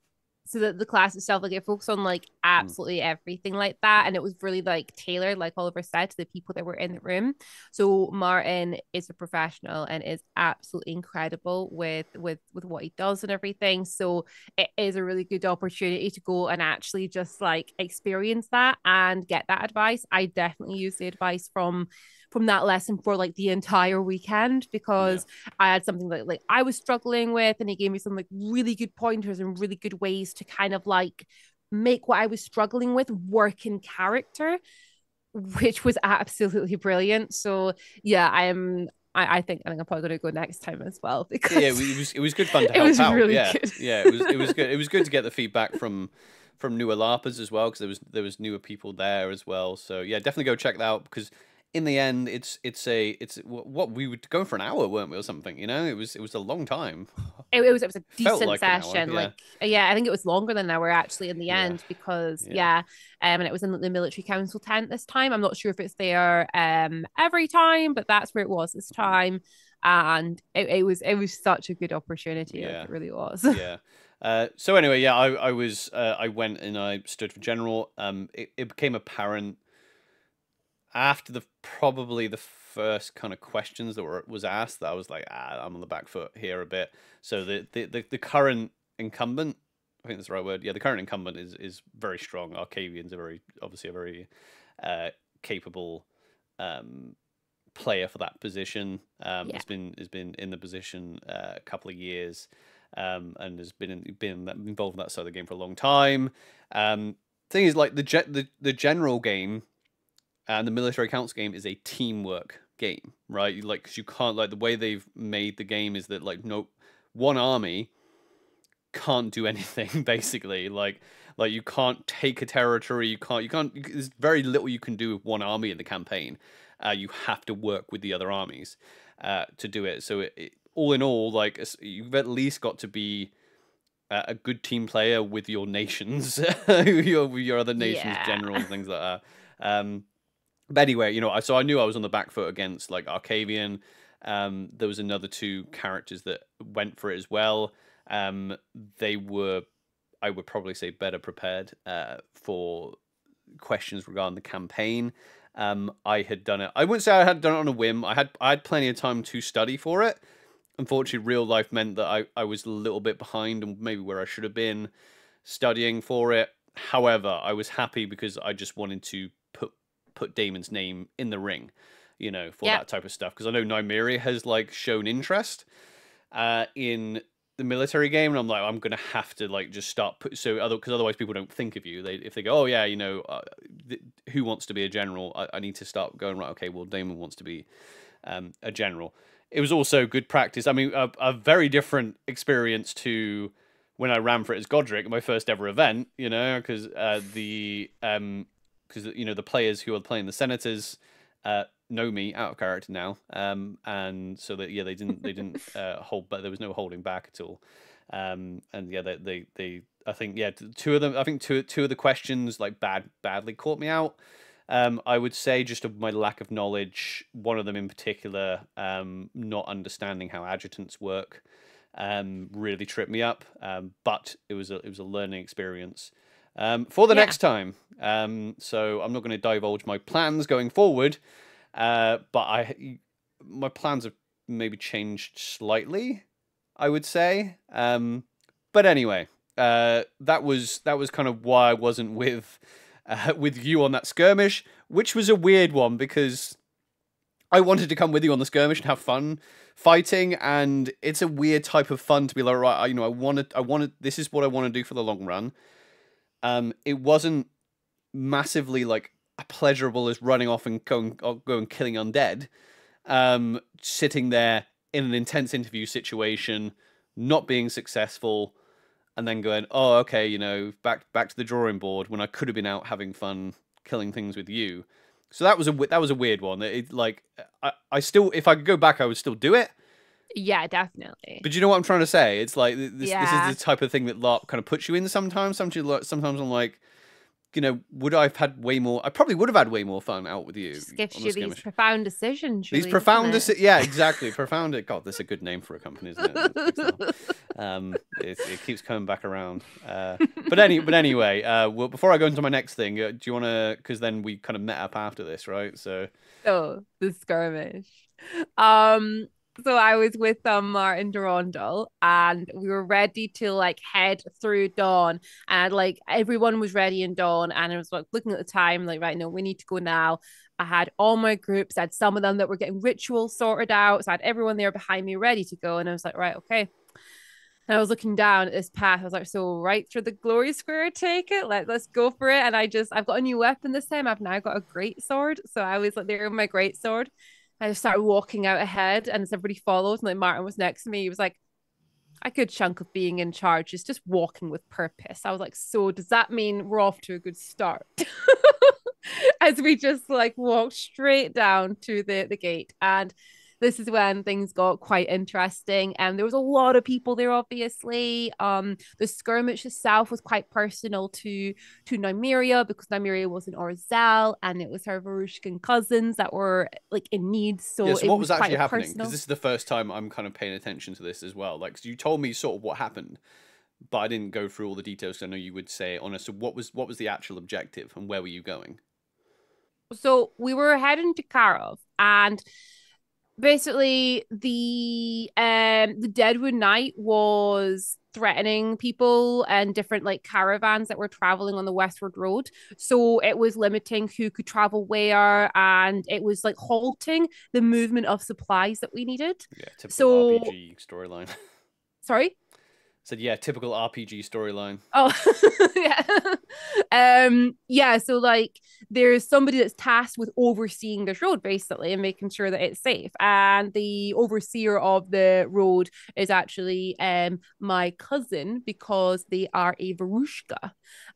so the, the class itself like it focused on like Mm. absolutely everything like that and it was really like tailored like oliver said to the people that were in the room. So martin is a professional and is absolutely incredible with with with what he does and everything. So it is a really good opportunity to go and actually just like experience that and get that advice. I definitely use the advice from from that lesson for like the entire weekend because I had something that like I was struggling with, and he gave me some like really good pointers and really good ways to kind of like make what I was struggling with work in character, which was absolutely brilliant. So yeah, I am. I, I think I think I'm probably going to go next time as well because yeah, it was it was good fun to help It was out. really yeah, good. yeah, it was it was good. It was good to get the feedback from from newer larpers as well because there was there was newer people there as well. So yeah, definitely go check that out because in the end, it's it's a it's what we would go for an hour, weren't we, or something? You know, it was it was a long time. it, it was it was a decent like hour, session. yeah. Like yeah, I think it was longer than an hour actually in the Yeah. end because Yeah. yeah. um, and it was in the military council tent this time. I'm not sure if it's there um every time, but that's where it was this time, and it, it was it was such a good opportunity. like, Yeah. it really was. yeah. Uh, so anyway, yeah, I, I was uh, I went and I stood for general. Um, it, it became apparent after the probably the first kind of questions that were was asked that I was like, ah, I'm on the back foot here a bit. So the the, the, the current incumbent, I think that's the right word. Yeah, the current incumbent is is very strong. Arcavian's a very obviously a very uh, capable um, player for that position. Um, Yeah. Has been has been in the position uh, a couple of years, um, and has been in, been involved in that side of the game for a long time. Um, thing is, like the ge- the the general game and the military accounts game is a teamwork game, right? Like, 'cause you can't like the way they've made the game is that like no one army can't do anything basically like like you can't take a territory you can't you can't you, there's very little you can do with one army in the campaign uh, you have to work with the other armies uh, to do it so it, it, all in all like you've at least got to be a a good team player with your nations your, your other nations Yeah. generals and things like that um but anyway you know I so i knew i was on the back foot against like arcavian. Um there was another two characters that went for it as well. Um they were i would probably say better prepared uh for questions regarding the campaign. Um i had done it i wouldn't say i had done it on a whim. I had i had plenty of time to study for it. Unfortunately real life meant that i i was a little bit behind and maybe where i should have been studying for it. However i was happy because i just wanted to put Daemon's name in the ring you know for Yeah. that type of stuff because i know nymeria has like shown interest uh in the military game and i'm like i'm gonna have to like just start put so other because otherwise people don't think of you. They if they go oh yeah you know uh, th- who wants to be a general? I, I need to start going right okay well damon wants to be um, a general. It was also good practice. I mean a, a very different experience to when i ran for it as godric my first ever event you know because uh, the um because you know the players who are playing the senators uh, know me out of character now, um, and so that yeah they didn't they didn't uh, hold but there was no holding back at all, um, and yeah they, they they I think yeah two of them I think two two of the questions like bad badly caught me out. Um, I would say just of my lack of knowledge. One of them in particular, um, not understanding how adjutants work, um, really tripped me up. Um, but it was a it was a learning experience um, for the Yeah. next time. Um, so I'm not going to divulge my plans going forward, uh, but I my plans have maybe changed slightly. I would say, um, but anyway, uh, that was that was kind of why I wasn't with uh, with you on that skirmish, which was a weird one because I wanted to come with you on the skirmish and have fun fighting, and it's a weird type of fun to be like, right, you know, I wanted, I wanted, this is what I want to do for the long run. Um, it wasn't massively like pleasurable as running off and going, going killing undead. Um, sitting there in an intense interview situation, not being successful, and then going, oh, okay, you know, back back to the drawing board when I could have been out having fun killing things with you. So that was a that was a weird one. It like I, I still if I could go back I would still do it. Yeah, definitely. But you know what I'm trying to say? It's like this yeah. this is the type of thing that LARP kind of puts you in sometimes. Sometimes sometimes I'm like you know, would I have had way more? I probably would have had way more fun out with you. Just gives you these profound decisions. These profound decisions. Yeah, exactly. profound. God, that's a good name for a company, isn't it? um, it, it, keeps coming back around. Uh, but any, but anyway, uh, well, before I go into my next thing, uh, do you want to? Because then we kind of met up after this, right? So. Oh, the skirmish. Um, so I was with um Martin Durandal and we were ready to like head through dawn and like everyone was ready in dawn and I was like looking at the time like right now we need to go now I had all my groups I had some of them that were getting rituals sorted out so I had everyone there behind me ready to go and I was like right okay and I was looking down at this path. I was like, so right through the glory square, take it. Let let's go for it. And I just I've got a new weapon this time. I've now got a great sword. So I was like there with my great sword. I just started walking out ahead, and as everybody followed, and like Martin was next to me, he was like, a good chunk of being in charge is just walking with purpose. I was like, so does that mean we're off to a good start? As we just like walked straight down to the, the gate. And this is when things got quite interesting. And there was a lot of people there, obviously. Um, the skirmish itself was quite personal to to Nymeria because Nymeria was in Orzel and it was her Varushkan cousins that were like in need. So, yeah, so what was, was actually happening? Because this is the first time I'm kind of paying attention to this as well. Like you told me sort of what happened but I didn't go through all the details. So I know you would say on So what was what was the actual objective, and where were you going? So we were heading to Karov, and basically the um the Deadwood Knight was threatening people and different like caravans that were traveling on the westward road. So it was limiting who could travel where and it was like halting the movement of supplies that we needed. Yeah typical so rpg storyline. Sorry said yeah typical rpg storyline. Oh yeah. Um yeah so like there's somebody that's tasked with overseeing this road basically and making sure that it's safe and the overseer of the road is actually um my cousin because they are a varushka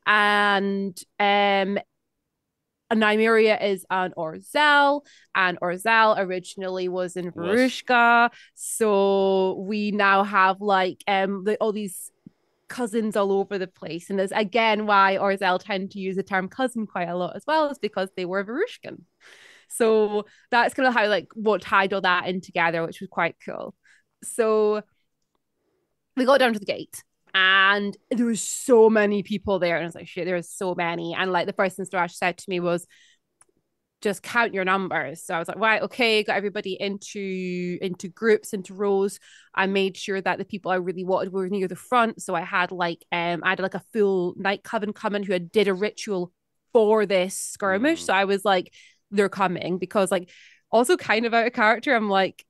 and um Nymeria is an Orzel, and Orzel originally was in Varushka. So we now have like um the, all these cousins all over the place. And there's again why Orzel tend to use the term cousin quite a lot as well, is because they were Varushkan. So that's kind of how like what tied all that in together, which was quite cool. So we got down to the gate and there was so many people there. And I was like, shit, there's so many. And like the first thing Strash said to me was, just count your numbers. So I was like, right, okay, got everybody into into groups, into rows. I made sure that the people I really wanted were near the front. So I had like um I had like a full night coven coming who had did a ritual for this skirmish. Mm. So I was like, they're coming because like also kind of out of character. I'm like,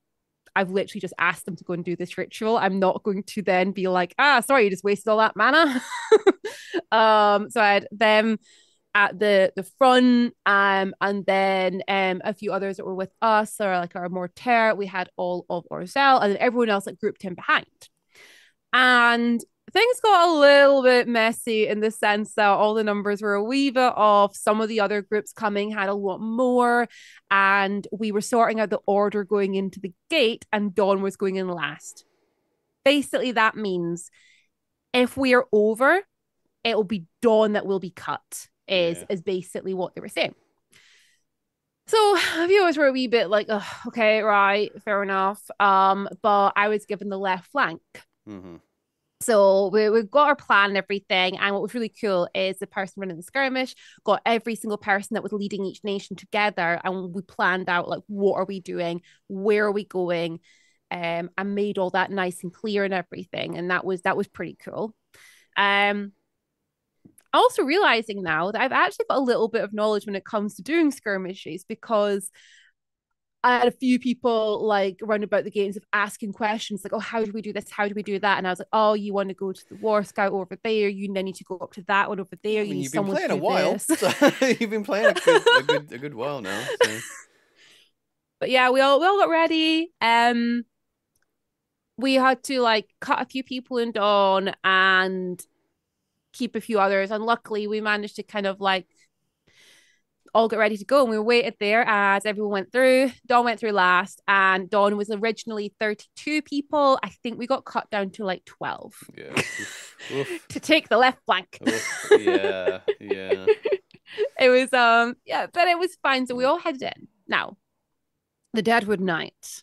I've literally just asked them to go and do this ritual. I'm not going to then be like, ah, sorry, you just wasted all that mana. um, so I had them at the the front, um, and then um a few others that were with us, or like our mortar. We had all of Orzel, and then everyone else like grouped in behind. And things got a little bit messy in the sense that all the numbers were a wee bit off. Some of the other groups coming had a lot more, and we were sorting out the order going into the gate, and Dawn was going in last. Basically, that means if we are over, it will be Dawn that will be cut. Is yeah. is basically what they were saying. So viewers were a wee bit like, oh, okay, right, fair enough. Um, but I was given the left flank. Mm-hmm. So we, we've got our plan and everything. And what was really cool is the person running the skirmish got every single person that was leading each nation together. And we planned out like, what are we doing? Where are we going? Um, and made all that nice and clear and everything. And that was, that was pretty cool. Um, also realizing now that I've actually got a little bit of knowledge when it comes to doing skirmishes because I had a few people like around about the games of asking questions like, oh, how do we do this? How do we do that? And I was like, oh, you want to go to the War Scout over there? You then need to go up to that one over there. You I mean, need you've been someone playing a while. so you've been playing a good, a good, a good while now. So. but yeah, we all we all got ready. Um, we had to like cut a few people in Dawn and keep a few others, and luckily we managed to kind of like all get ready to go. And we waited there as everyone went through. Dawn went through last, and Dawn was originally 32 people. I think we got cut down to like 12 Yeah. To take the left flank. oof. Yeah. Yeah. it was um yeah, but it was fine. So we all headed in. Now, the Deadwood Knight.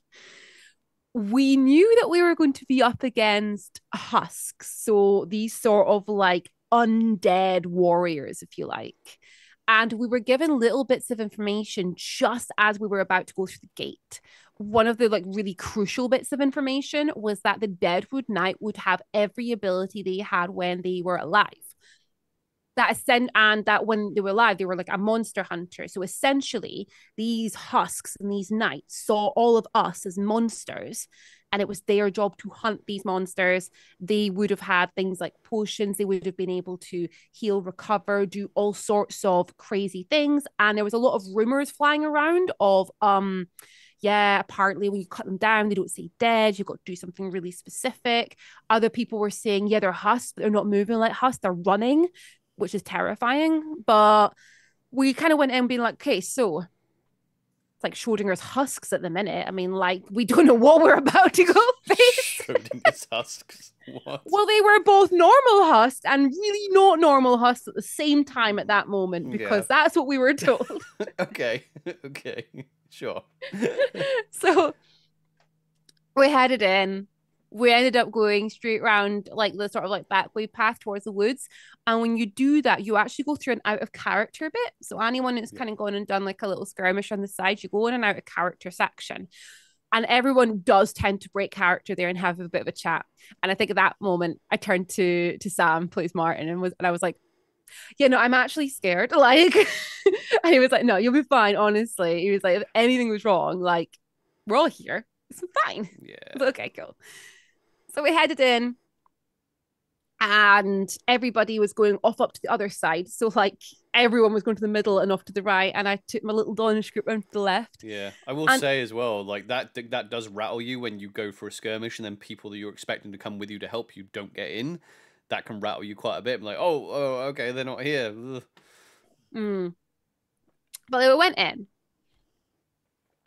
We knew that we were going to be up against husks, so these sort of like undead warriors, if you like. And we were given little bits of information just as we were about to go through the gate. One of the like really crucial bits of information was that the Deadwood Knight would have every ability they had when they were alive that ascend and that when they were alive they were like a monster hunter so essentially these husks and these knights saw all of us as monsters and it was their job to hunt these monsters they would have had things like potions they would have been able to heal recover do all sorts of crazy things and there was a lot of rumors flying around of um yeah, apparently when you cut them down, they don't stay dead. You've got to do something really specific. Other people were saying, yeah, they're husks, but they're not moving like husks, they're running which is terrifying. But we kind of went in being like, okay, so like Schrodinger's husks at the minute. I mean, like, we don't know what we're about to go face. Schrodinger's husks. What? Well, they were both normal husks and really not normal husks at the same time at that moment because Yeah. that's what we were told. okay. Okay. Sure. so we headed in. We ended up going straight round like the sort of like backway path towards the woods. And when you do that, you actually go through an out of character bit. So anyone that's kind of gone and done like a little skirmish on the side, you go in and out of character section. And everyone does tend to break character there and have a bit of a chat. And I think at that moment I turned to to Sam, plays Martin, and was and I was like, yeah, no, I'm actually scared. Like, and he was like, no, you'll be fine. Honestly, he was like, if anything was wrong, like, we're all here. It's fine. Yeah. okay, cool. So we headed in, and everybody was going off up to the other side. So like everyone was going to the middle and off to the right, and I took my little Dawnish group round to the left. Yeah, I will And- say as well, like that that does rattle you when you go for a skirmish and then people that you're expecting to come with you to help you don't get in. That can rattle you quite a bit. I'm Like, oh, oh, okay, they're not here. Ugh. Mm. But we went in.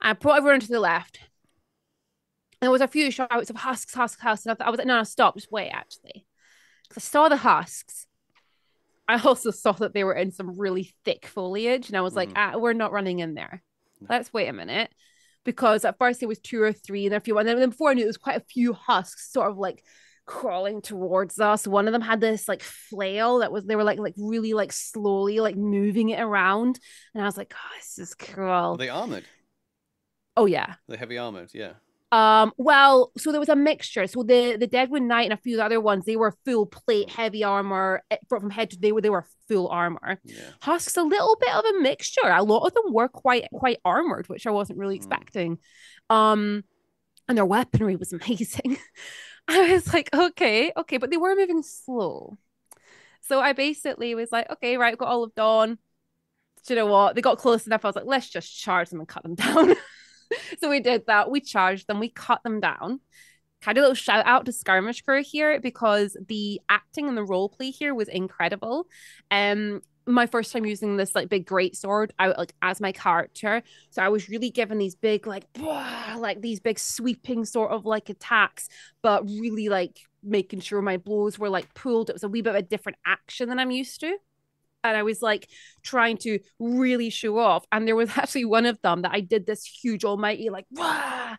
I brought everyone to the left. There was a few shouts of husks, husks, husks. And I, I was like, no, no, stop, just wait, actually. Because I saw the husks. I also saw that they were in some really thick foliage. And I was like, Mhm. ah, we're not running in there. No. Let's wait a minute. Because at first there was two or three, and then a few, and then before I knew it, there was quite a few husks sort of like crawling towards us. One of them had this like flail that was they were like like really like slowly like moving it around, and I was like, oh, this is Are cool. they armored? Oh yeah. They're heavy armored. Yeah. Um. Well, so there was a mixture. So the the Deadwood Knight and a few other ones, they were full plate, heavy armor eh, from from head to they were they were full armor. Yeah. Husks a little bit of a mixture. A lot of them were quite quite armored, which I wasn't really Mm. expecting. Um, and their weaponry was amazing. I was like, okay, okay, but they were moving slow. So I basically was like, okay, right, got all of Dawn. Do you know what? They got close enough. I was like, let's just charge them and cut them down. so we did that. We charged them. We cut them down. Kind of a little shout out to Skirmish Crew here because the acting and the role play here was incredible. Um, my first time using this like big great sword out like as my character, so I was really given these big like like these big sweeping sort of like attacks, but really like making sure my blows were like pulled. It was a wee bit of a different action than I'm used to and I was like trying to really show off. And there was actually one of them that I did this huge almighty like Wah!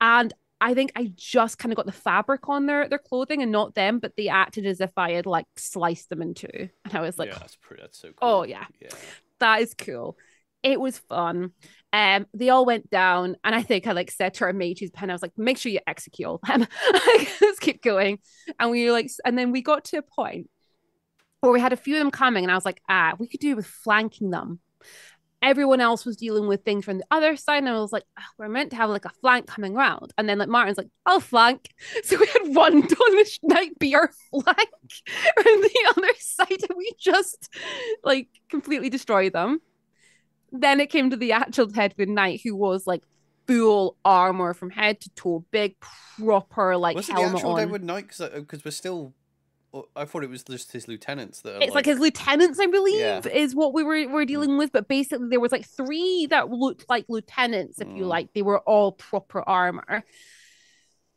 and I think I just kind of got the fabric on their their clothing and not them, but they acted as if I had like sliced them in two. And I was like, yeah, that's pretty. That's so cool. oh, yeah. Yeah. that is cool. It was fun. Um, they all went down, and I think I like said to our mage's pen, I was like, make sure you execute all them. Let's keep going. And we were like, and then we got to a point or we had a few of them coming, and I was like, ah, we could do with flanking them. Everyone else was dealing with things from the other side, and I was like, oh, we're meant to have like a flank coming around. And then like Martin's like, I'll flank. So we had one Dawnish Knight be our flank on the other side, and we just like completely destroy them. Then it came to the actual Deadwood Knight, who was like full armor from head to toe, big proper like Was it the helmet actual on. Deadwood Knight? Because we're still. I thought it was just his lieutenants that. It's like, his lieutenants, I believe, Yeah. Mm. is what we were were dealing with. But basically, there was like three that looked like lieutenants, if you Mm. like. They were all proper armor.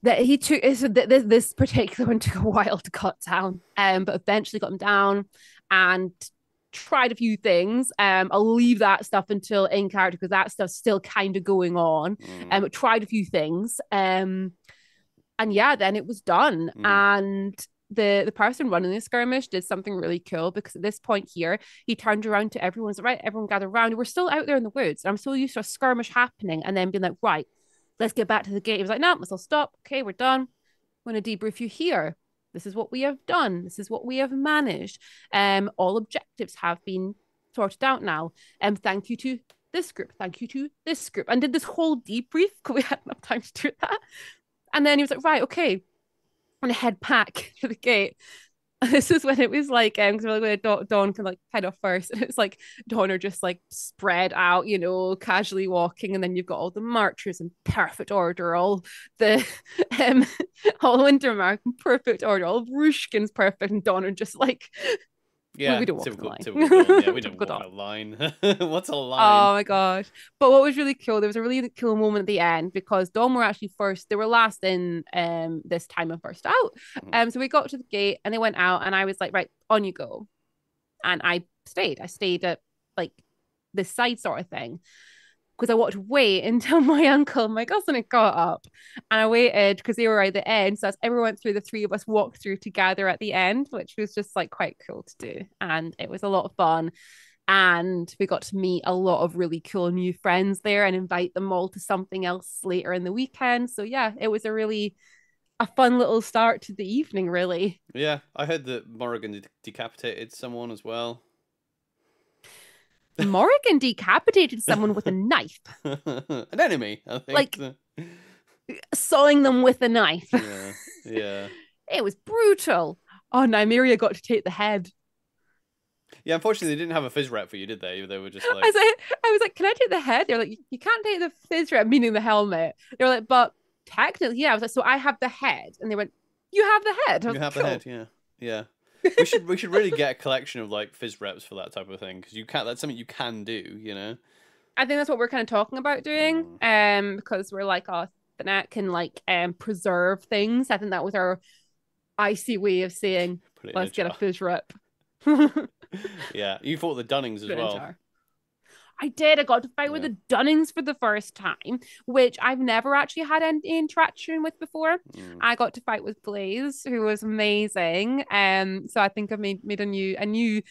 That he took so th- this this particular one took a while to cut down, um, but eventually got him down and tried a few things. Um, I'll leave that stuff until in character because that stuff's still kind of going on. Mm. Um, tried a few things. Um, and yeah, then it was done. Mhm. And the the person running the skirmish did something really cool because at this point here, he turned around to everyone's right, everyone gathered around. We're still out there in the woods. I'm so used to a skirmish happening and then being like, right, let's get back to the gate. He was like, no, let's all stop. Okay, we're done. I'm gonna debrief you here. This is what we have done. This is what we have managed. Um, all objectives have been sorted out now. Um, thank you to this group. Thank you to this group. And did this whole debrief because we had enough time to do that. And then he was like, right, okay, Gonna head back to the gate. This is when it was like, um, because like, Dawn, Dawn can like head off first, and it's like Dawn are just like spread out, you know, casually walking, and then you've got all the marchers in perfect order, all the um, all Wintermark in perfect order, all Rushkin's perfect, and Dawn are just like, yeah, we don't walk the typical, line. typical yeah, we don't walk a line. What's a line? Oh my gosh. But what was really cool, there was a really cool moment at the end because Dawn were actually first, they were last in um this time and first out. Mhm. Um so we got to the gate and they went out and I was like, right, on you go. And I stayed. I stayed at like this side sort of thing. Because I wanted to wait until my uncle my cousin had got up. And I waited because they were at the end. So as everyone through, the three of us walked through together at the end, which was just like quite cool to do. And it was a lot of fun and we got to meet a lot of really cool new friends there and invite them all to something else later in the weekend so yeah it was a really a fun little start to the evening really Yeah, I heard that Morrigan de- decapitated someone as well. Morrigan decapitated someone with a knife An enemy, I think. Like- sawing them with a knife yeah, yeah, it was brutal oh nymeria got to take the head yeah. Unfortunately, they didn't have a phys rep for you, did they? They were just I like, was like, I was like, can I take the head? They're like, "You- can't take the phys rep, meaning the helmet. They're like, but technically, yeah. I was like, so I have the head, and they went, you have the head. You like, have the head, yeah, yeah. We should we should really get a collection of like phys reps for that type of thing because you can't. That's something you can do, you know. I think that's what we're kind of talking about doing. Um, because we're like, oh, the net can like um preserve things. I think that was our IC way of saying, Put it in let's get a phys rep. Yeah, you thought the Dunnings as well. I did. I got to fight with the Dunnings for the first time, which I've never actually had any interaction with before. Mm. I got to fight with Blaze, who was amazing. Um, so I think I made made a new a new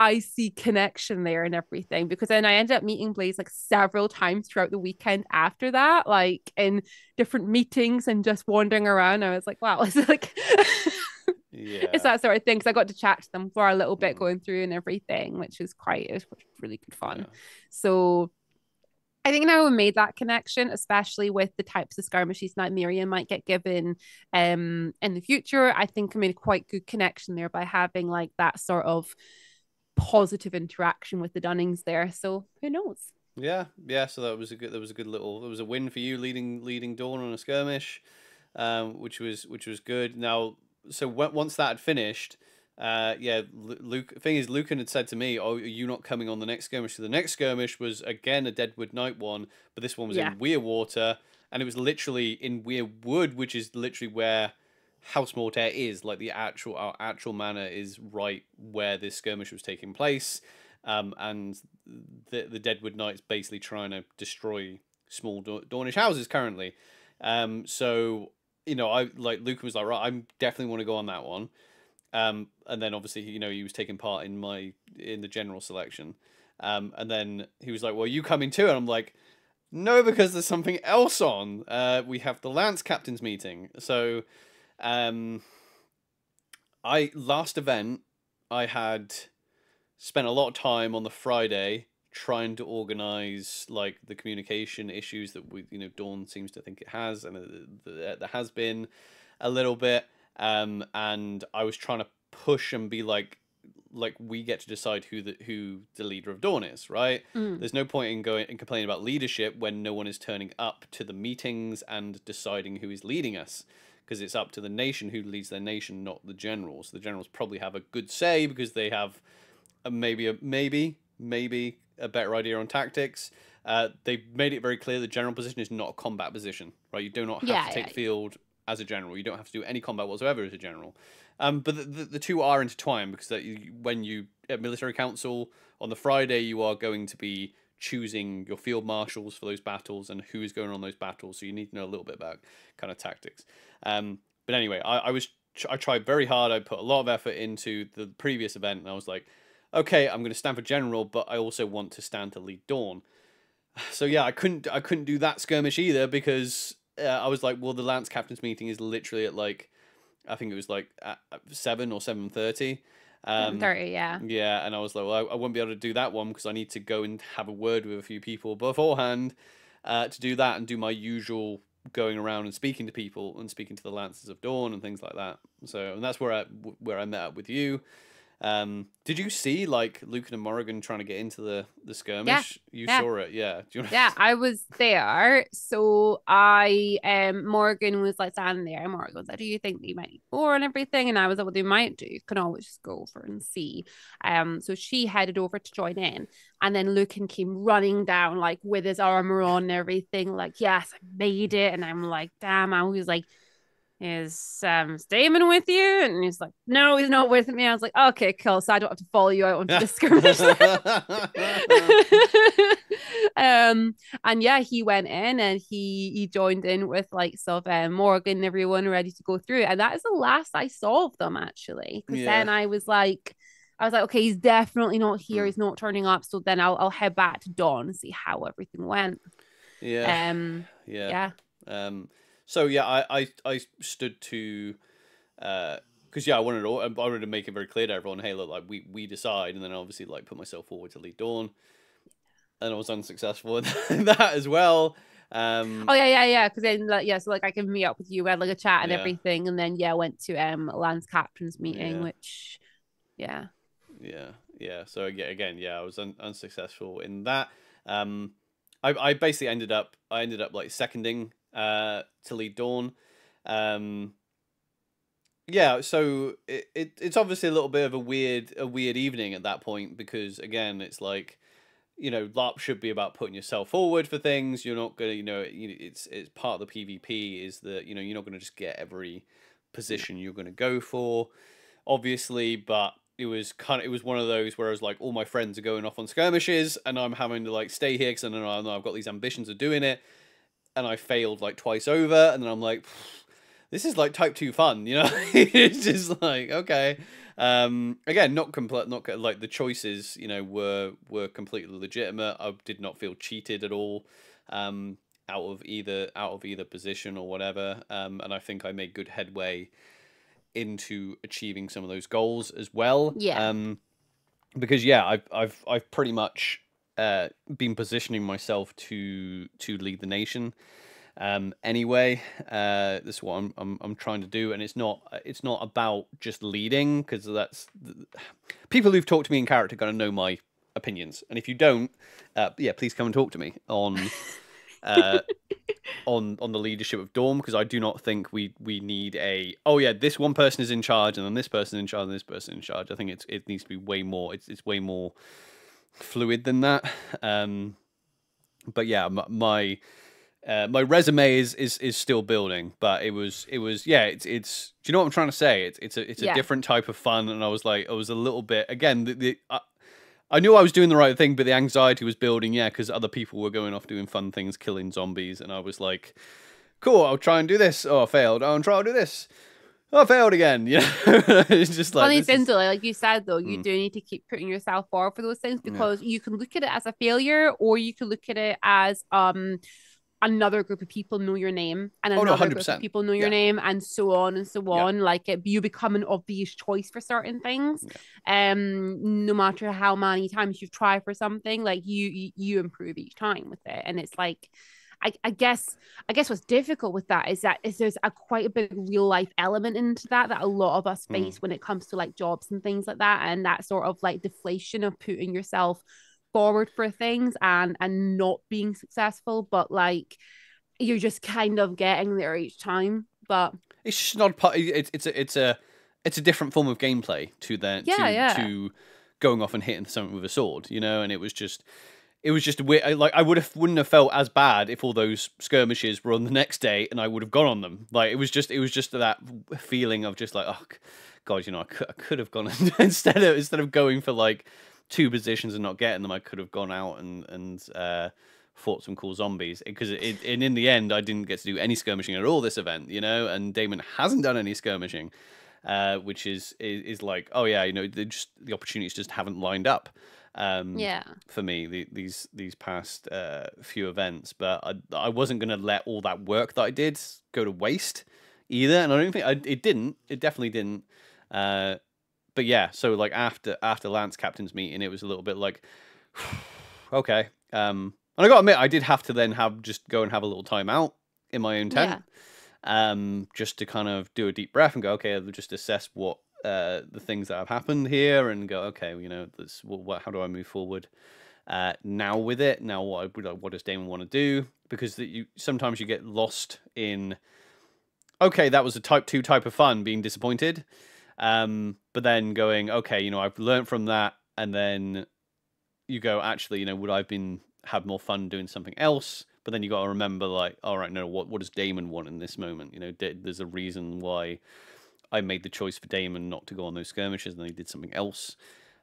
IC connection there and everything. Because then I ended up meeting Blaze like several times throughout the weekend after that, like in different meetings and just wandering around. I was like, wow, it's like Yeah, it's that sort of thing. Because I got to chat to them for a little bit Mm. going through and everything, which was quite it was really good fun. yeah. So I think now we made that connection, especially with the types of skirmishes that Miriam might get given um in the future. I think I made a quite good connection there by having like that sort of positive interaction with the Dunnings there. So who knows? Yeah, yeah. So that was a good. That was a good little. That was a win for you, leading leading Dawn on a skirmish, um, which was which was good. Now, so once that had finished, uh, yeah, Lu- Luke. Thing is, Lucan had said to me, "Oh, are you not coming on the next skirmish?" So the next skirmish was again a Deadwood Knight one, but this one was Yeah. in Weirwater, and it was literally in Weirwood, which is literally where House Mortaire is. Like the actual our actual manor is right where this skirmish was taking place. Um, and the the Deadwood Knights basically trying to destroy small Dawnish houses currently. Um, so you know, I like Lucan was like, right, I definitely want to go on that one. Um, and then obviously, you know, he was taking part in my in the general selection. Um, and then he was like, well, you coming too? And I'm like, no, because there's something else on. Uh, we have the Lance Captains meeting. So, um, I last event I had spent a lot of time on the Friday trying to organize like the communication issues that we you know Dawn seems to think it has and uh, there has been a little bit um and I was trying to push and be like like we get to decide who the who the leader of Dawn is, right? Mm. There's no point in going and complaining about leadership when no one is turning up to the meetings and deciding who is leading us, because it's up to the nation who leads their nation, not the generals. The generals probably have a good say because they have a, maybe a maybe maybe a better idea on tactics. Uh, they made it very clear the general position is not a combat position, right? You do not have Yeah, to take yeah. field as a general. You don't have to do any combat whatsoever as a general. Um, but the, the, the two are intertwined because that you, when you at military council on the Friday, you are going to be choosing your field marshals for those battles and who is going on those battles. So you need to know a little bit about kind of tactics. Um, but anyway, I, I was I tried very hard. I put a lot of effort into the previous event, and I was like, okay, I'm going to stand for general, but I also want to stand to lead Dawn. So yeah, I couldn't I couldn't do that skirmish either because uh, I was like, well, the lance captains meeting is literally at like I think it was like at seven or seven thirty. Um, 30, yeah. yeah, and I was like, well, I, I won't be able to do that one because I need to go and have a word with a few people beforehand uh, to do that and do my usual going around and speaking to people and speaking to the Lancers of Dawn and things like that. So, and that's where I where I met up with you. Um, did you see like Lucan and Morrigan trying to get into the the skirmish? you yeah. saw it, yeah. Do you wanna... Yeah, I was there. So I um Morgan was like standing there and Morgan was like, Do you think they might need more and everything? And I was like, Well, they might do. You can always just go over and see. Um, so she headed over to join in. And then Lucan came running down like with his armor on and everything, like, Yes, I made it. And I'm like, damn, I was like is um Daemon with you? And he's like, No, he's not with me. I was like, Okay, cool. So I don't have to follow you out onto the skirmish. um and yeah he went in and he he joined in with like sort of um, Morgan and everyone ready to go through and that is the last I saw of them actually because Yeah. then I was like I was like okay he's definitely not here Hmm. he's not turning up so then I'll I'll head back to Dawn and see how everything went yeah, um yeah. yeah Um, so yeah, I, I, I stood to, because yeah, I wanted to, I wanted to make it very clear to everyone, hey, look, like we, we decide, and then obviously like put myself forward to lead Dawn, and I was unsuccessful in that as well. Um, oh yeah yeah yeah because then like yeah so like I can meet up with you we had like a chat and Yeah. everything and then yeah went to um Lance Captain's meeting Yeah. which yeah yeah, yeah. So again, again, yeah, I was un- unsuccessful in that. Um, I, I basically ended up, I ended up like seconding uh to lead Dawn. Um, yeah, so it, it it's obviously a little bit of a weird a weird evening at that point because again, it's like you know, LARP should be about putting yourself forward for things. You're not gonna, you know, it's it's part of the PvP is that you know you're not gonna just get every position you're gonna go for, obviously. But it was kind of it was one of those where I was like, all my friends are going off on skirmishes, and I'm having to like stay here because I know I've got these ambitions of doing it, and I failed like twice over, and then I'm like. This is like type two fun, you know. it's just like okay, um, again, not complete, not like the choices, you know, were were completely legitimate. I did not feel cheated at all, um, out of either out of either position or whatever. Um, and I think I made good headway into achieving some of those goals as well. Yeah. Um, because yeah, I've I've I've pretty much uh been positioning myself to to lead the nation. Um, anyway, uh, this is what I'm, I'm I'm trying to do, and it's not it's not about just leading because that's people who've talked to me in character gonna know my opinions, and if you don't, uh, yeah, please come and talk to me on uh, on on the leadership of Dawn because I do not think we we need a oh yeah this one person is in charge and then this person in charge and this person in charge. I think it's it needs to be way more it's it's way more fluid than that. Um, but yeah, my uh, my resume is, is is still building, but it was it was yeah it's it's do you know what I'm trying to say? It's it's a it's a Yeah. different type of fun, and I was like I was a little bit again the, the I, I knew I was doing the right thing, but the anxiety was building, yeah, because other people were going off doing fun things, killing zombies, and I was like, cool, I'll try and do this. Oh, I failed. Oh, I'll try and do this. Oh, I failed again. You know, it's just like is- essentially, like you said though, you Mm. do need to keep putting yourself forward for those things Yeah. because you can look at it as a failure or you can look at it as um another group of people know your name and Oh, no, another group 100%. of people know your Yeah. name and so on and so Yeah. on like it, you become an obvious choice for certain things um no matter how many times you've tried for something like you you, you improve each time with it and it's like I, I guess I guess what's difficult with that is that is there's a quite a big real life element into that that a lot of us Mm. face when it comes to like jobs and things like that and that sort of like deflation of putting yourself forward for things and and not being successful but like you're just kind of getting there each time but It's just not part. It's it's a it's a it's a different form of gameplay to then Yeah, to, yeah. to going off and hitting something with a sword, you know. And it was just it was just weird. I- Like I would have wouldn't have felt as bad if all those skirmishes were on the next day and I would have gone on them. Like it was just it was just that feeling of just like oh god, you know, I could, I could have gone instead of instead of going for like two positions and not getting them, I could have gone out and and uh, fought some cool zombies because and in the end I didn't get to do any skirmishing at all this event, you know, and Daemon hasn't done any skirmishing, uh, which is, is is like oh yeah, you know, just the opportunities just haven't lined up. Um, yeah for me the, these these past uh, few events, but I I wasn't gonna let all that work that I did go to waste either, and I don't think I, it didn't. It definitely didn't. Uh, but yeah, so like after after Lance Captain's meeting, it was a little bit like, okay. Um, and I got to admit, I did have to then have just go and have a little time out in my own tent, um, just to kind of do a deep breath and go, okay, I'll just assess what uh, the things that have happened here, and go, okay, you know, this, what, how do I move forward? Uh, now with it, now what what does Daemon want to do? Because that you sometimes you get lost in. Okay, that was a type two type of fun, being disappointed, um, but then going, okay, you know, I've learned from that, and then you go, actually, you know, would I've been have more fun doing something else? But then you got to remember, like, all right, no, what what does Daemon want in this moment? You know, there's a reason why I made the choice for Daemon not to go on those skirmishes, and they did something else.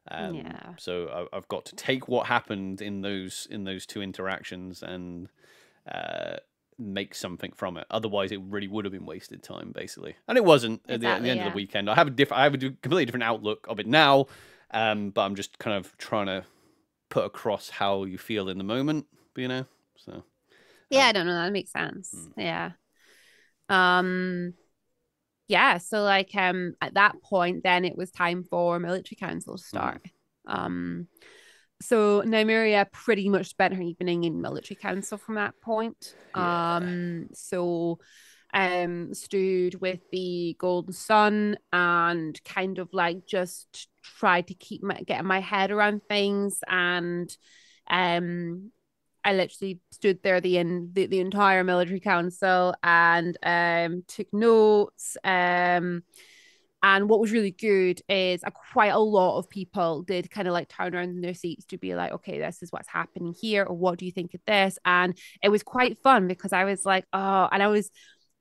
Um, Yeah. So I, I've got to take what happened in those in those two interactions and uh, make something from it. Otherwise, it really would have been wasted time, basically. And it wasn't at the, at the Exactly, end of the weekend. I have a different, I have a completely different outlook of it now. Um, but I'm just kind of trying to put across how you feel in the moment, you know. So Yeah, I don't know. That makes sense. Mm. Yeah. Um yeah, so like um at that point then it was time for military council to start. Um so Nymeria pretty much spent her evening in military council from that point. Yeah. Um so um stood with the golden sun and kind of like just tried to keep my getting my head around things and um I literally stood there the in the, the entire military council and um took notes um and what was really good is a, quite a lot of people did kind of like turn around in their seats to be like okay this is what's happening here or what do you think of this? And it was quite fun because I was like oh and I was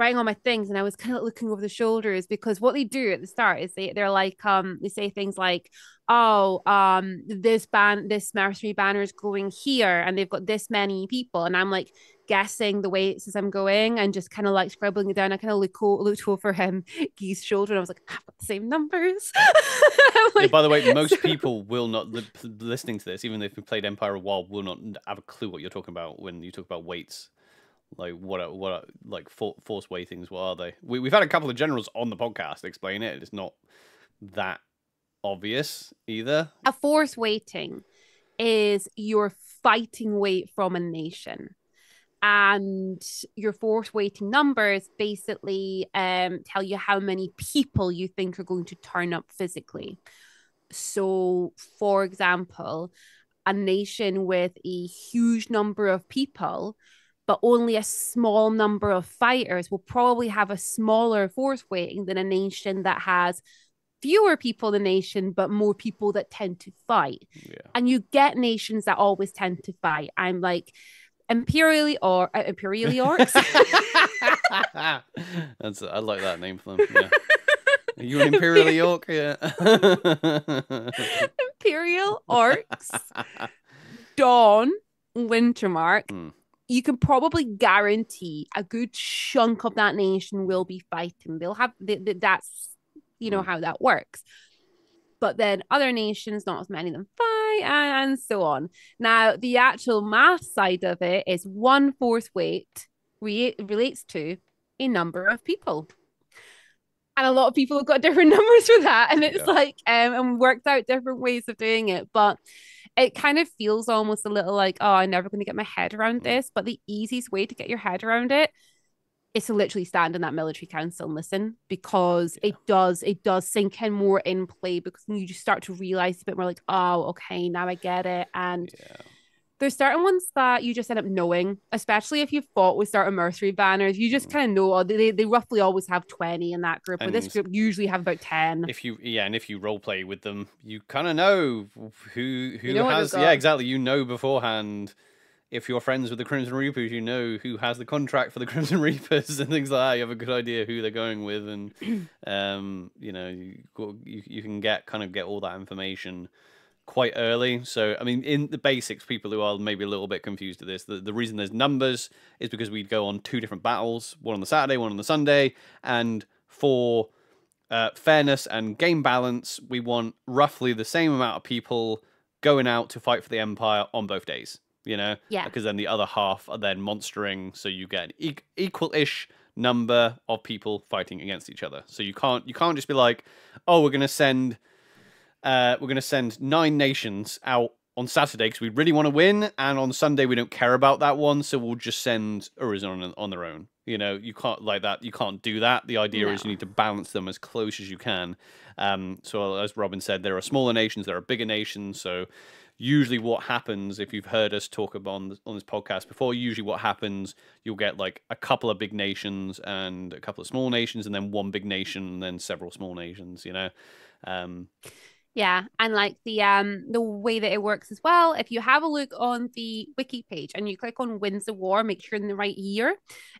writing all my things and I was kind of looking over the shoulders because what they do at the start is they they're like um they say things like oh um this band this mercenary banner is going here and they've got this many people and I'm like guessing the weights as I'm going and just kind of like scribbling it down I kind of look o- looked over him Guy's shoulder and I was like I've got the same numbers I'm Yeah, by the way, most so- people will not li- listening to this, even if they played Empire of Wild, will not have a clue what you're talking about when you talk about weights. Like what? Are, what? Are, like for, force weightings? What are they? We, we've had a couple of generals on the podcast explain it. It's not that obvious either. a force weighting is your fighting weight from a nation and your force weighting numbers basically um, tell you how many people you think are going to turn up physically so for example a nation with a huge number of people but only a small number of fighters will probably have a smaller force weighting than a nation that has fewer people in the nation, but more people that tend to fight. Yeah. And you get nations that always tend to fight. I'm like imperially or uh, imperially orcs. That's I like that name for them. Yeah. Are you an Imperial York? Yeah. imperial orcs, Dawn, Wintermark. Mm. You can probably guarantee a good chunk of that nation will be fighting. They'll have th- th- that's you know Mm. how that works. But then other nations, not as many of them fight, and, and so on. Now, the actual math side of it is one force weight re- relates to a number of people. And a lot of people have got different numbers for that. And it's Yeah. like, um, and worked out different ways of doing it. But it kind of feels almost a little like, oh, I'm never going to get my head around Mm. this. But the easiest way to get your head around it is to literally stand in that military council and listen because it does it does sink in more in play because you just start to realize a bit more like oh okay now I get it and Yeah. There's certain ones that you just end up knowing especially if you've fought with certain mercenary banners you just Mm. kind of know oh, they, they roughly always have 20 in that group or this group usually have about 10 If you yeah, and if you role play with them, you kind of know who who know has yeah exactly. You know beforehand. If you're friends with the Crimson Reapers, you know who has the contract for the Crimson Reapers and things like that. You have a good idea who they're going with, and um, you know you, you you can get kind of get all that information quite early. So I mean, in the basics, people who are maybe a little bit confused at this, the, the reason there's numbers is because we'd go on two different battles, one on the Saturday, one on the Sunday, and for uh, fairness and game balance, we want roughly the same amount of people going out to fight for the Empire on both days. You know, Yeah. because then the other half are then monstering, so you get an e- equal-ish number of people fighting against each other. So you can't you can't just be like, oh, we're gonna send uh, we're gonna send nine nations out on Saturday because we really want to win, and on Sunday we don't care about that one, so we'll just send Urizen on on their own. You know, you can't like that. You can't do that. The idea is you need to balance them as close as you can. Um, so as Robyn said, there are smaller nations, there are bigger nations. So usually, what happens if you've heard us talk about on this, on this podcast before, usually what happens, you'll get like a couple of big nations and a couple of small nations, and then one big nation, and then several small nations. You know. Um, Yeah, and like the um the way that it works as well, if you have a look on the wiki page and you click on Winds the War, make sure in the right year.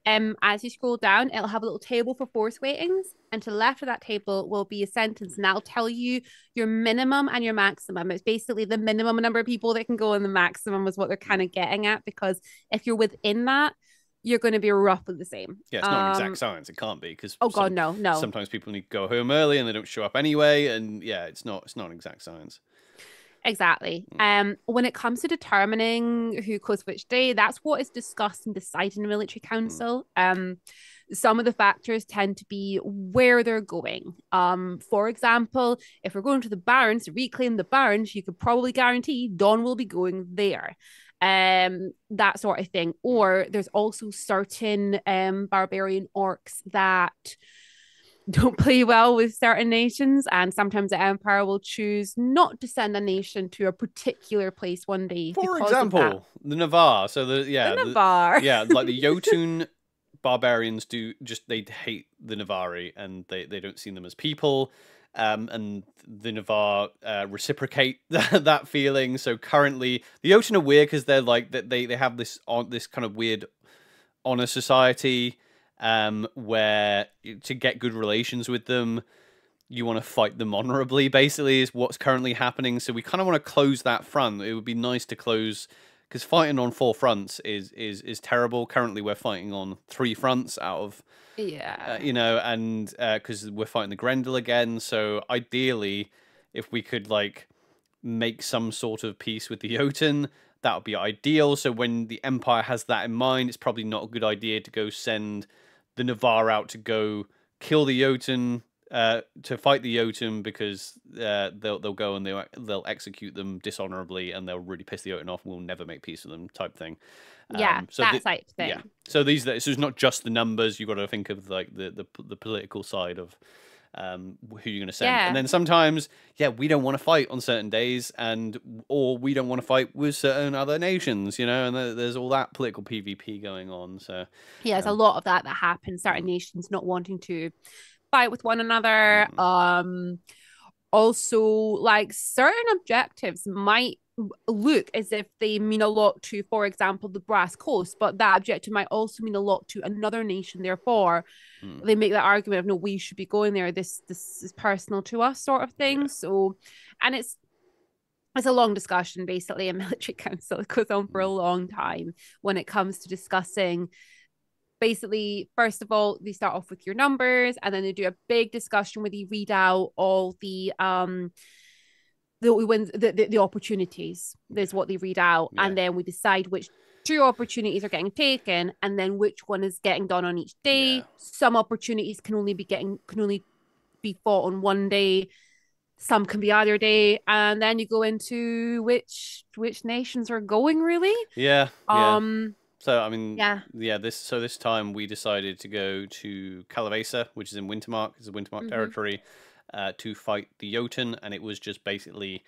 Um, as you scroll down, it'll have a little table for force weightings, and to the left of that table will be a sentence, and that'll tell you your minimum and your maximum. It's basically the minimum number of people that can go, and the maximum is what they're kind of getting at. Because if you're within that, you're going to be roughly the same. yeah, it's not an Um, exact science. It can't be because Oh god, no, no. sometimes people need to go home early and they don't show up anyway and yeah it's not it's not an exact science Exactly. Um, when it comes to determining who goes which day, that's what is discussed and decided in the military council. Um, some of the factors tend to be where they're going. Um, for example, if we're going to the Barrens to reclaim the Barrens, you could probably guarantee Dawn will be going there. Um, that sort of thing. Or there's also certain um barbarian orcs that don't play well with certain nations, and sometimes the Empire will choose not to send a nation to a particular place one day. for because of that. example the Navarr so the yeah the the- yeah like the jotun barbarians do just they hate the navari and they they don't see them as people um, and the Navarr uh, reciprocate that, feeling. So currently, the Jotun are weird because they're like that they they have this on this kind of weird honor society um, where to get good relations with them, you want to fight them honorably. Basically, is what's currently happening. So we kind of want to close that front. It would be nice to close because fighting on four fronts is is is terrible. Currently, we're fighting on three fronts out of Yeah. uh, you know, and because we're fighting the Grendel again. So ideally, if we could like make some sort of peace with the Jotun, that would be ideal. So when the Empire has that in mind, it's probably not a good idea to go send the Navarr out to go kill the Jotun. Uh, to fight the Jotun because uh, they'll they'll go and they'll they'll execute them dishonorably and they'll really piss the Jotun off. and We'll never make peace with them, type thing. yeah. Um, so that the- type thing. yeah. So these, so it's not just the numbers. You've got to think of like the the the political side of um who you're going to send. Yeah. And then sometimes, yeah, we don't want to fight on certain days, and or we don't want to fight with certain other nations. You know, and there- there's all that political PvP going on. So Yeah, there's Um, a lot of that that happens. Certain nations not wanting to fight with one another. Mm. Um, also, like certain objectives might look as if they mean a lot to, for example, the Brass Coast, but that objective might also mean a lot to another nation. Therefore, Hmm. they make that argument of no, we should be going there. This this is personal to us, sort of thing. Yeah. So, and it's it's a long discussion basically in military council. It goes on for a long time when it comes to discussing basically first of all they start off with your numbers and then they do a big discussion where they read out all the um the winds the, the, the opportunities There's what they read out Yeah. and then we decide which two opportunities are getting taken, and then which one is getting done on each day. Yeah. Some opportunities can only be getting can only be fought on one day. Some can be either day, and then you go into which which nations are going really. Yeah. Yeah. Um, so I mean, yeah. yeah. This so this time we decided to go to Kallavesa, which is in Wintermark. It's a Wintermark Mhm. territory, uh, to fight the Jotun, and it was just basically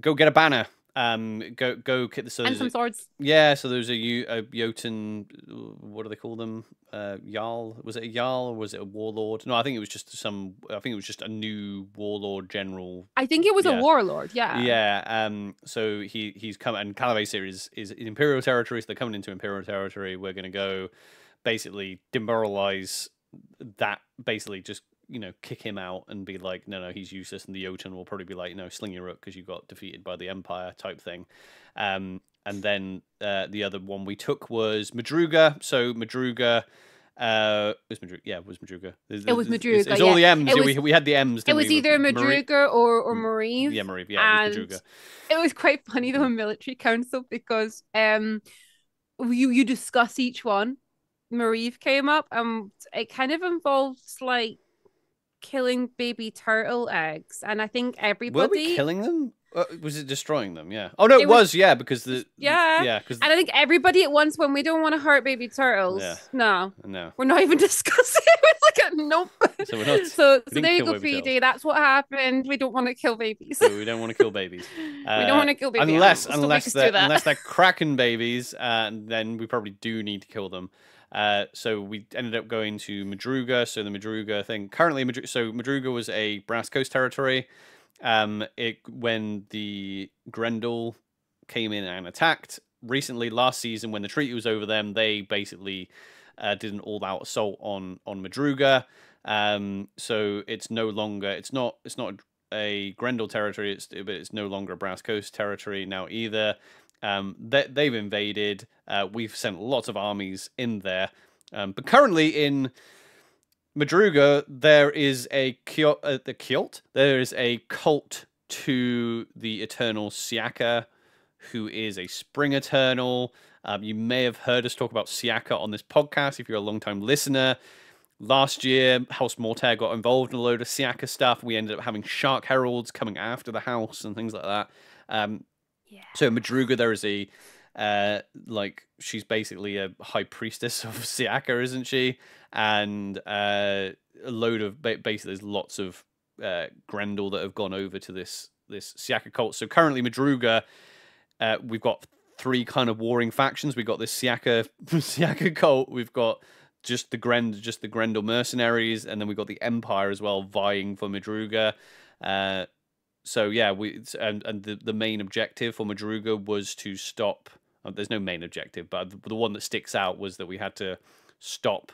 go get a banner. Um, go go so and some a- swords. Yeah, so there's a, a Jotun, what do they call them? Uh, Jarl? Was it a Jarl or was it a warlord? No, I think it was just some, I think it was just a new warlord general. I think it was Yeah. a warlord. Yeah. Yeah, um, so he he's come, and Kallavesa is, is Imperial territory, so they're coming into Imperial territory. We're going to go basically demoralize that, basically just, you know, kick him out and be like, no, no, he's useless. And the Jotun will probably be like, no, sling your rook because you got defeated by the Empire type thing. Um, and then uh, the other one we took was Madruga. So Madruga, uh, was Madruga? Yeah, it was Madruga. It was it's- it's- Madruga, It's all the. M's. Yeah, we, we had the M's. It was we? either Madruga or or Marine. Yeah, Marie. Yeah, it was Madruga. it was quite funny though in military council because um you you discuss each one. Marive came up and it kind of involves like killing baby turtle eggs, and I think everybody Were we killing them? Uh, was it destroying them? Yeah. Oh no, it, It was, was- Yeah, because the Yeah. yeah because and I think everybody at once when we don't want to hurt baby turtles. Yeah. No, no. we're not even discussing. it. It's like a nope. So we're not. So, so there you go, PD. That's what happened. We don't want to kill babies. so we don't want to kill babies. we Uh, don't want to kill baby unless animals. Unless they're that. unless they're kraken babies, uh, then we probably do need to kill them. Uh, so we ended up going to Madruga. So the Madruga thing currently, Madru- so Madruga was a Brass Coast territory. Um, it when the Grendel came in and attacked recently last season when the treaty was over them, they basically uh, did an all-out assault on on Madruga. Um, so it's no longer it's not it's not a Grendel territory. It's but it's no longer a Brass Coast territory now either. Um, they, they've invaded. Uh, we've sent lots of armies in there, um, but currently in Madruga there is a uh, the Kiot. There is a cult to the Eternal Siakha, who is a Spring Eternal. Um, you may have heard us talk about Siakha on this podcast if you're a long time listener. Last year, House Mortair got involved in a load of Siakha stuff. We ended up having Shark Heralds coming after the house and things like that. Um, yeah. so Madruga, there is a uh, like she's basically a high priestess of Siakha, isn't she? And uh, a load of basically there's lots of uh, Grendel that have gone over to this this Siakha cult. So currently Madruga, uh, we've got three kind of warring factions. We've got this Siakha Siakha cult. We've got just the Grend just the Grendel mercenaries, and then we've got the Empire as well vying for Madruga. Uh, so yeah, we and and the, the main objective for Madruga was to stop. uh, there's no main objective, but the, the one that sticks out was that we had to stop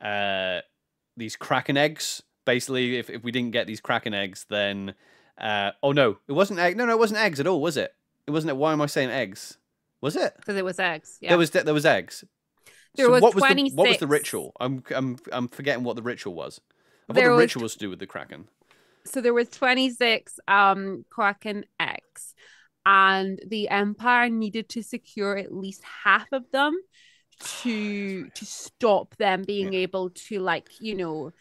uh, these kraken eggs. Basically, if if we didn't get these kraken eggs, then uh, oh no, it wasn't egg. No, no, it wasn't eggs at all, was it? It wasn't. Why am I saying eggs? Was it? Because it was eggs. Yeah. There was there was eggs. There so was what was the what was the ritual? I'm I'm I'm forgetting what the ritual was. I thought There the ritual was to do with the kraken. So there was 26 um Kraken eggs and the empire needed to secure at least half of them to to stop them being able to like you know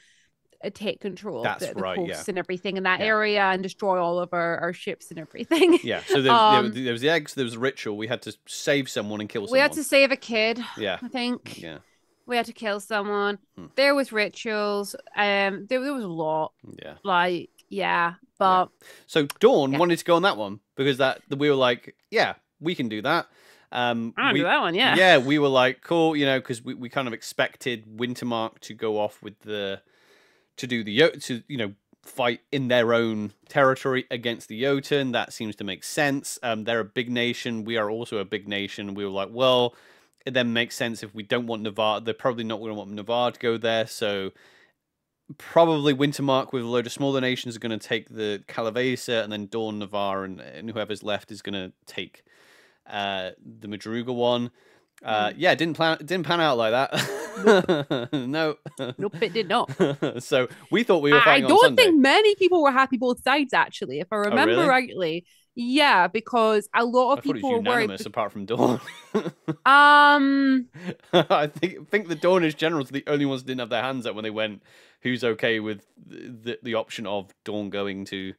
uh, take control That's of the, the right, yeah. and everything in that Yeah. area and destroy all of our, our ships and everything Yeah. So there, Um, there, there was the eggs. There was the ritual. We had to save someone and kill someone. we had to save a kid Yeah. i think Yeah. we had to kill someone Hmm. there was rituals um there, there was a lot Yeah. like yeah but So Dawn Yeah. wanted to go on that one because that we were like, yeah, we can do that. Um, i we, do that one yeah yeah, we were like, cool, you know, because we, we kind of expected Wintermark to go off with the to do the to you know fight in their own territory against the Jotun. That seems to make sense. Um, they're a big nation. We are also a big nation. We were like, well, it then makes sense if we don't want Navarr. They're probably not going to want Navarr to go there. So probably Wintermark with a load of smaller nations are going to take the Kallavesa, and then Dawn Navarr and, and whoever's left is going to take uh, the Madruga one. Uh, yeah, didn't plan. Didn't pan out like that. no. nope it did not so we thought we were I on don't think many people were happy both sides actually. If I remember really? rightly, Yeah, because a lot of I thought it people was were worried. apart from Dawn. Um, I think think the Dawnish generals are the only ones that didn't have their hands up when they went. Who's okay with the the option of Dawn going to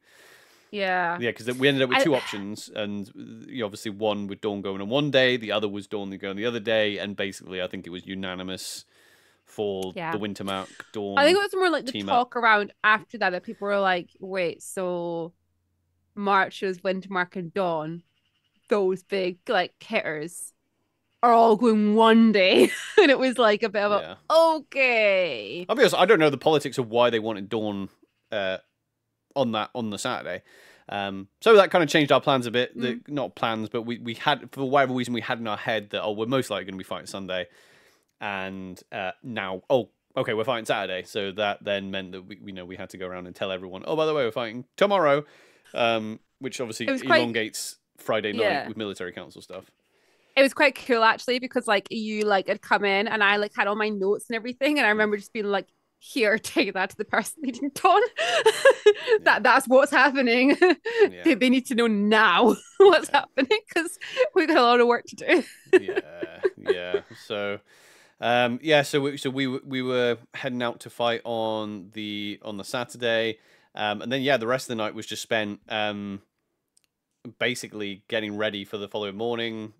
yeah. yeah? Because we ended up with I- two options, and you know, obviously one with Dawn going on one day, the other was Dawn going the other day, and basically I think it was unanimous for Yeah. the Wintermark Dawn. I think it was more like the team up. talk around after that that people were like, wait, so March is Wintermark and Dawn, those big like hitters are all going one day. and it was like a bit of a yeah. okay. I'll be honest, I don't know the politics of why they wanted Dawn uh, on that on the Saturday. Um, so that kind of changed our plans a bit. The, Mm. not plans, but we, we had for whatever reason we had in our head that oh we're most likely going to be fighting Sunday, and uh, now oh okay we're fighting Saturday. So that then meant that we you know we had to go around and tell everyone oh by the way we're fighting tomorrow, um, which obviously was quite- elongates Friday night Yeah. with military council stuff. It was quite cool actually because like you like had come in and I like had all my notes and everything and I remember just being like here take that to the person leading Dawn that that's what's happening they, they need to know now what's Yeah. happening because we've got a lot of work to do yeah, yeah. So, um, yeah. So we so we we were heading out to fight on the on the Saturday, um, and then yeah, the rest of the night was just spent um, basically getting ready for the following morning.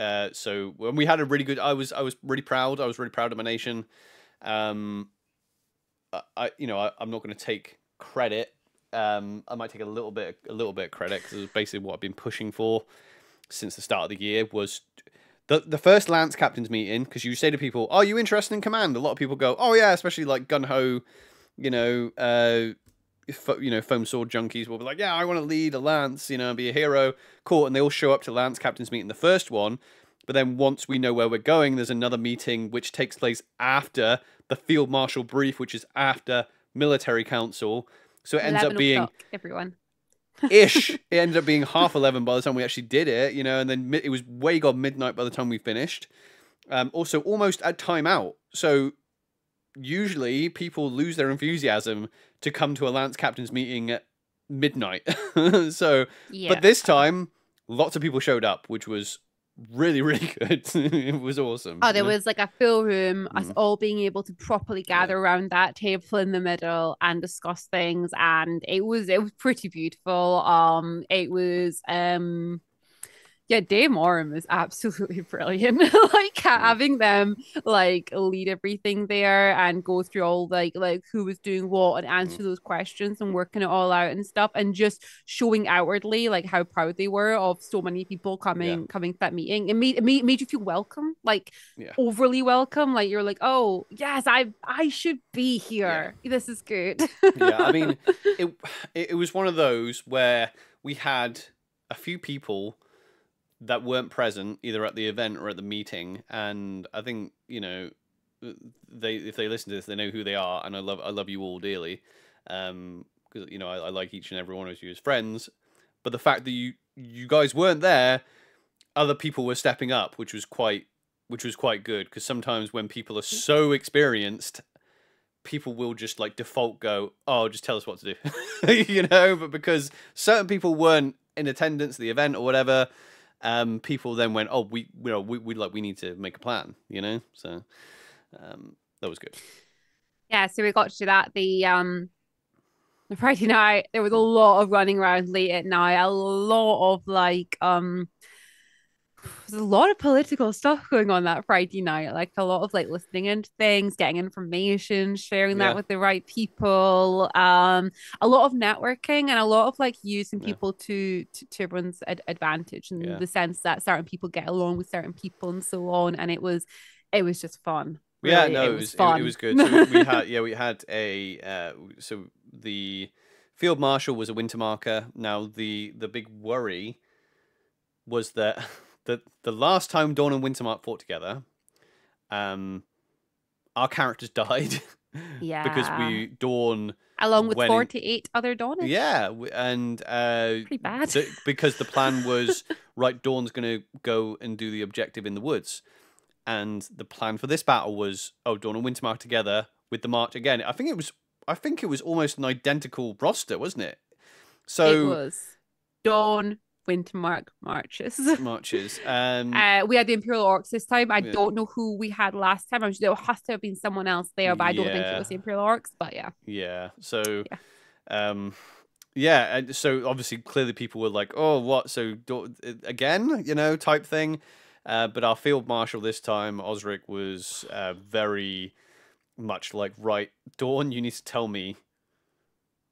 Uh, so when we had a really good, I was I was really proud. I was really proud of my nation. Um, I, I you know I, I'm not going to take credit. Um, I might take a little bit a little bit of credit because basically what I've been pushing for since the start of the year was the the first Lance captains meeting because you say to people, "Are you interested in command?" A lot of people go, "Oh yeah," especially like gun ho, you know, uh, you know, foam sword junkies will be like, "Yeah, I want to lead a lance, you know, and be a hero." Cool, and they all show up to Lance captains meeting, the first one. But then once we know where we're going, there's another meeting which takes place after the field marshal brief, which is after military council. So it ends up being everyone ish. it ended up being half eleven by the time we actually did it, you know, and then it was way gone midnight by the time we finished. Um, also, almost at time out. So usually people lose their enthusiasm to come to a lance captain's meeting at midnight. so, yeah but this time, lots of people showed up, which was really, really good. it was awesome. Oh, there was like a full room, us Mm. all being able to properly gather around that table in the middle and discuss things, and it was it was pretty beautiful. Um, it was um, yeah, Dame Orm is absolutely brilliant. like having them like lead everything there and go through all like like who was doing what and answer mm. those questions and working it all out and stuff, and just showing outwardly like how proud they were of so many people coming coming to that meeting. It made it made, it made you feel welcome, like Yeah. overly welcome. Like you're like, oh yes, I I should be here. This is good. yeah, I mean, it it was one of those where we had a few people that weren't present either at the event or at the meeting, and I think you know they if they listen to this, they know who they are, and I love I love you all dearly, um, because you know I, I like each and every one of you as friends, but the fact that you you guys weren't there, other people were stepping up, which was quite which was quite good because sometimes when people are so experienced people will just like default go, "Oh, just tell us what to do," you know. But because certain people weren't in attendance at the event or whatever, um, people then went, "Oh, we, you know, we, we like we need to make a plan," you know. So um, that was good. yeah, so we got to that the um the Friday night. There was a lot of running around late at night, a lot of like um there's a lot of political stuff going on that Friday night. Like a lot of like listening into things, getting information, sharing Yeah. that with the right people. Um, a lot of networking and a lot of like using Yeah. people to to, to everyone's ad- advantage in Yeah. the sense that certain people get along with certain people and so on. And it was it was just fun. yeah, no, it it was was it, fun. it was good. So we, we had yeah, we had a uh, so the field marshal was a winter marker. Now the the big worry was that the the last time Dawn and Wintermark fought together, um, our characters died. Yeah. Because we Dawn along with in- 48 other Dawners. yeah and uh Pretty bad. the- because the plan was right dawn's gonna go and do the objective in the woods and the plan for this battle was oh dawn and wintermark together with the march again i think it was i think it was almost an identical roster wasn't it So it was Dawn, Wintermark marches. Marches. Um, Uh, we had the Imperial Orcs this time. I Yeah. don't know who we had last time. I'm sure there has to have been someone else there, but I don't think it was the Imperial Orcs. But yeah, Yeah. So, Yeah. um, yeah. And so obviously, clearly, people were like, "Oh, what? So again, you know, type thing." Uh, but our field marshal this time, Osric, was uh, very much like, "Right, Dawn, you need to tell me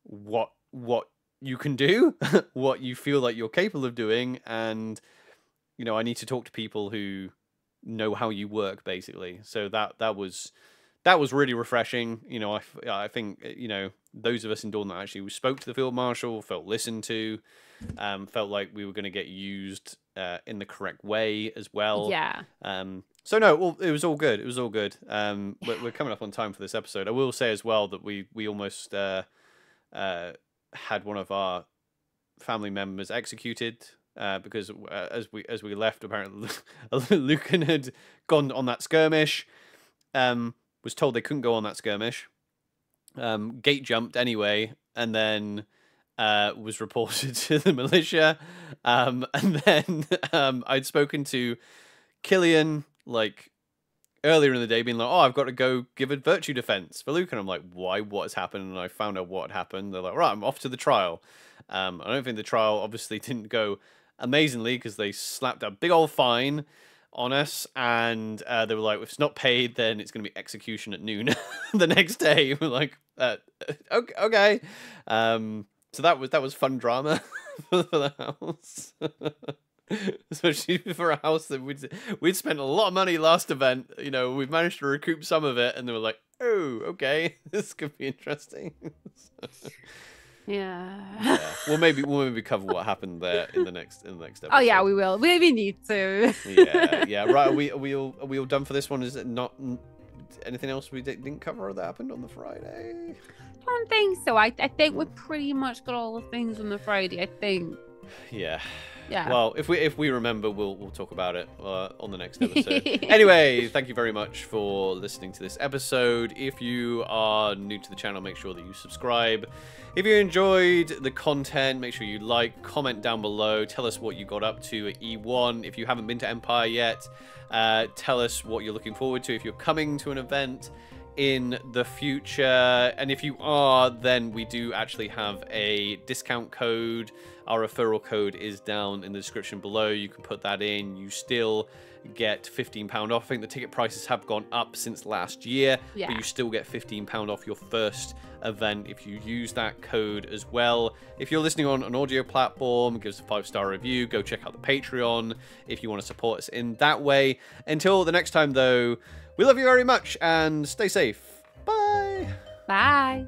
what what you can do, what you feel like you're capable of doing, and you know, I need to talk to people who know how you work, basically." So that that was that was really refreshing. You know, i, I think uh, you know those of us in Dawn that actually we spoke to the field marshal, felt listened to, um, felt like we were going to get used uh, in the correct way as well. yeah, Um, so no, well, it was all good. It was all good. Um, we're, we're coming up on time for this episode. I will say as well that we we almost uh, uh, had one of our family members executed. Uh, because uh, as we as we left, apparently Lucan had gone on that skirmish. Um, was told they couldn't go on that skirmish. Um, gate jumped anyway, and then uh, was reported to the militia. Um, and then um, I'd spoken to Killian like earlier in the day, being like, "Oh, I've got to go give a virtue defense for Luke," and I'm like, "Why? What has happened?" And I found out what happened. They're like, "Right, I'm off to the trial." Um, I don't think the trial obviously didn't go amazingly because they slapped a big old fine on us, and uh, they were like, "If it's not paid, then it's going to be execution at noon the next day." We're like, uh, "Okay." okay. Um, so that was that was fun drama for the house. Especially for a house that we'd we'd spent a lot of money last event. You know, we've managed to recoup some of it, and they were like, "Oh, okay, this could be interesting." yeah. yeah. We'll maybe we'll maybe cover what happened there in the next in the next episode. Oh yeah, we will. We maybe need to. yeah, yeah. Right. Are we are we all are we all done for this one? Is it not anything else we didn't cover that happened on the Friday? I don't think so. I, I think we pretty much got all the things on the Friday. I think. Yeah. Yeah. Well, if we if we remember, we'll we'll talk about it uh, on the next episode. anyway, thank you very much for listening to this episode. If you are new to the channel, make sure that you subscribe. If you enjoyed the content, make sure you like, comment down below. Tell us what you got up to at E1. If you haven't been to Empire yet, uh, tell us what you're looking forward to. If you're coming to an event in the future. And if you are, then we do actually have a discount code. Our referral code is down in the description below. You can put that in. You still get £15 off. I think the ticket prices have gone up since last year, Yeah. but you still get £15 off your first event if you use that code as well. If you're listening on an audio platform, give us a five star review. Go check out the Patreon if you want to support us in that way. Until the next time, though, we love you very much and stay safe. Bye. Bye.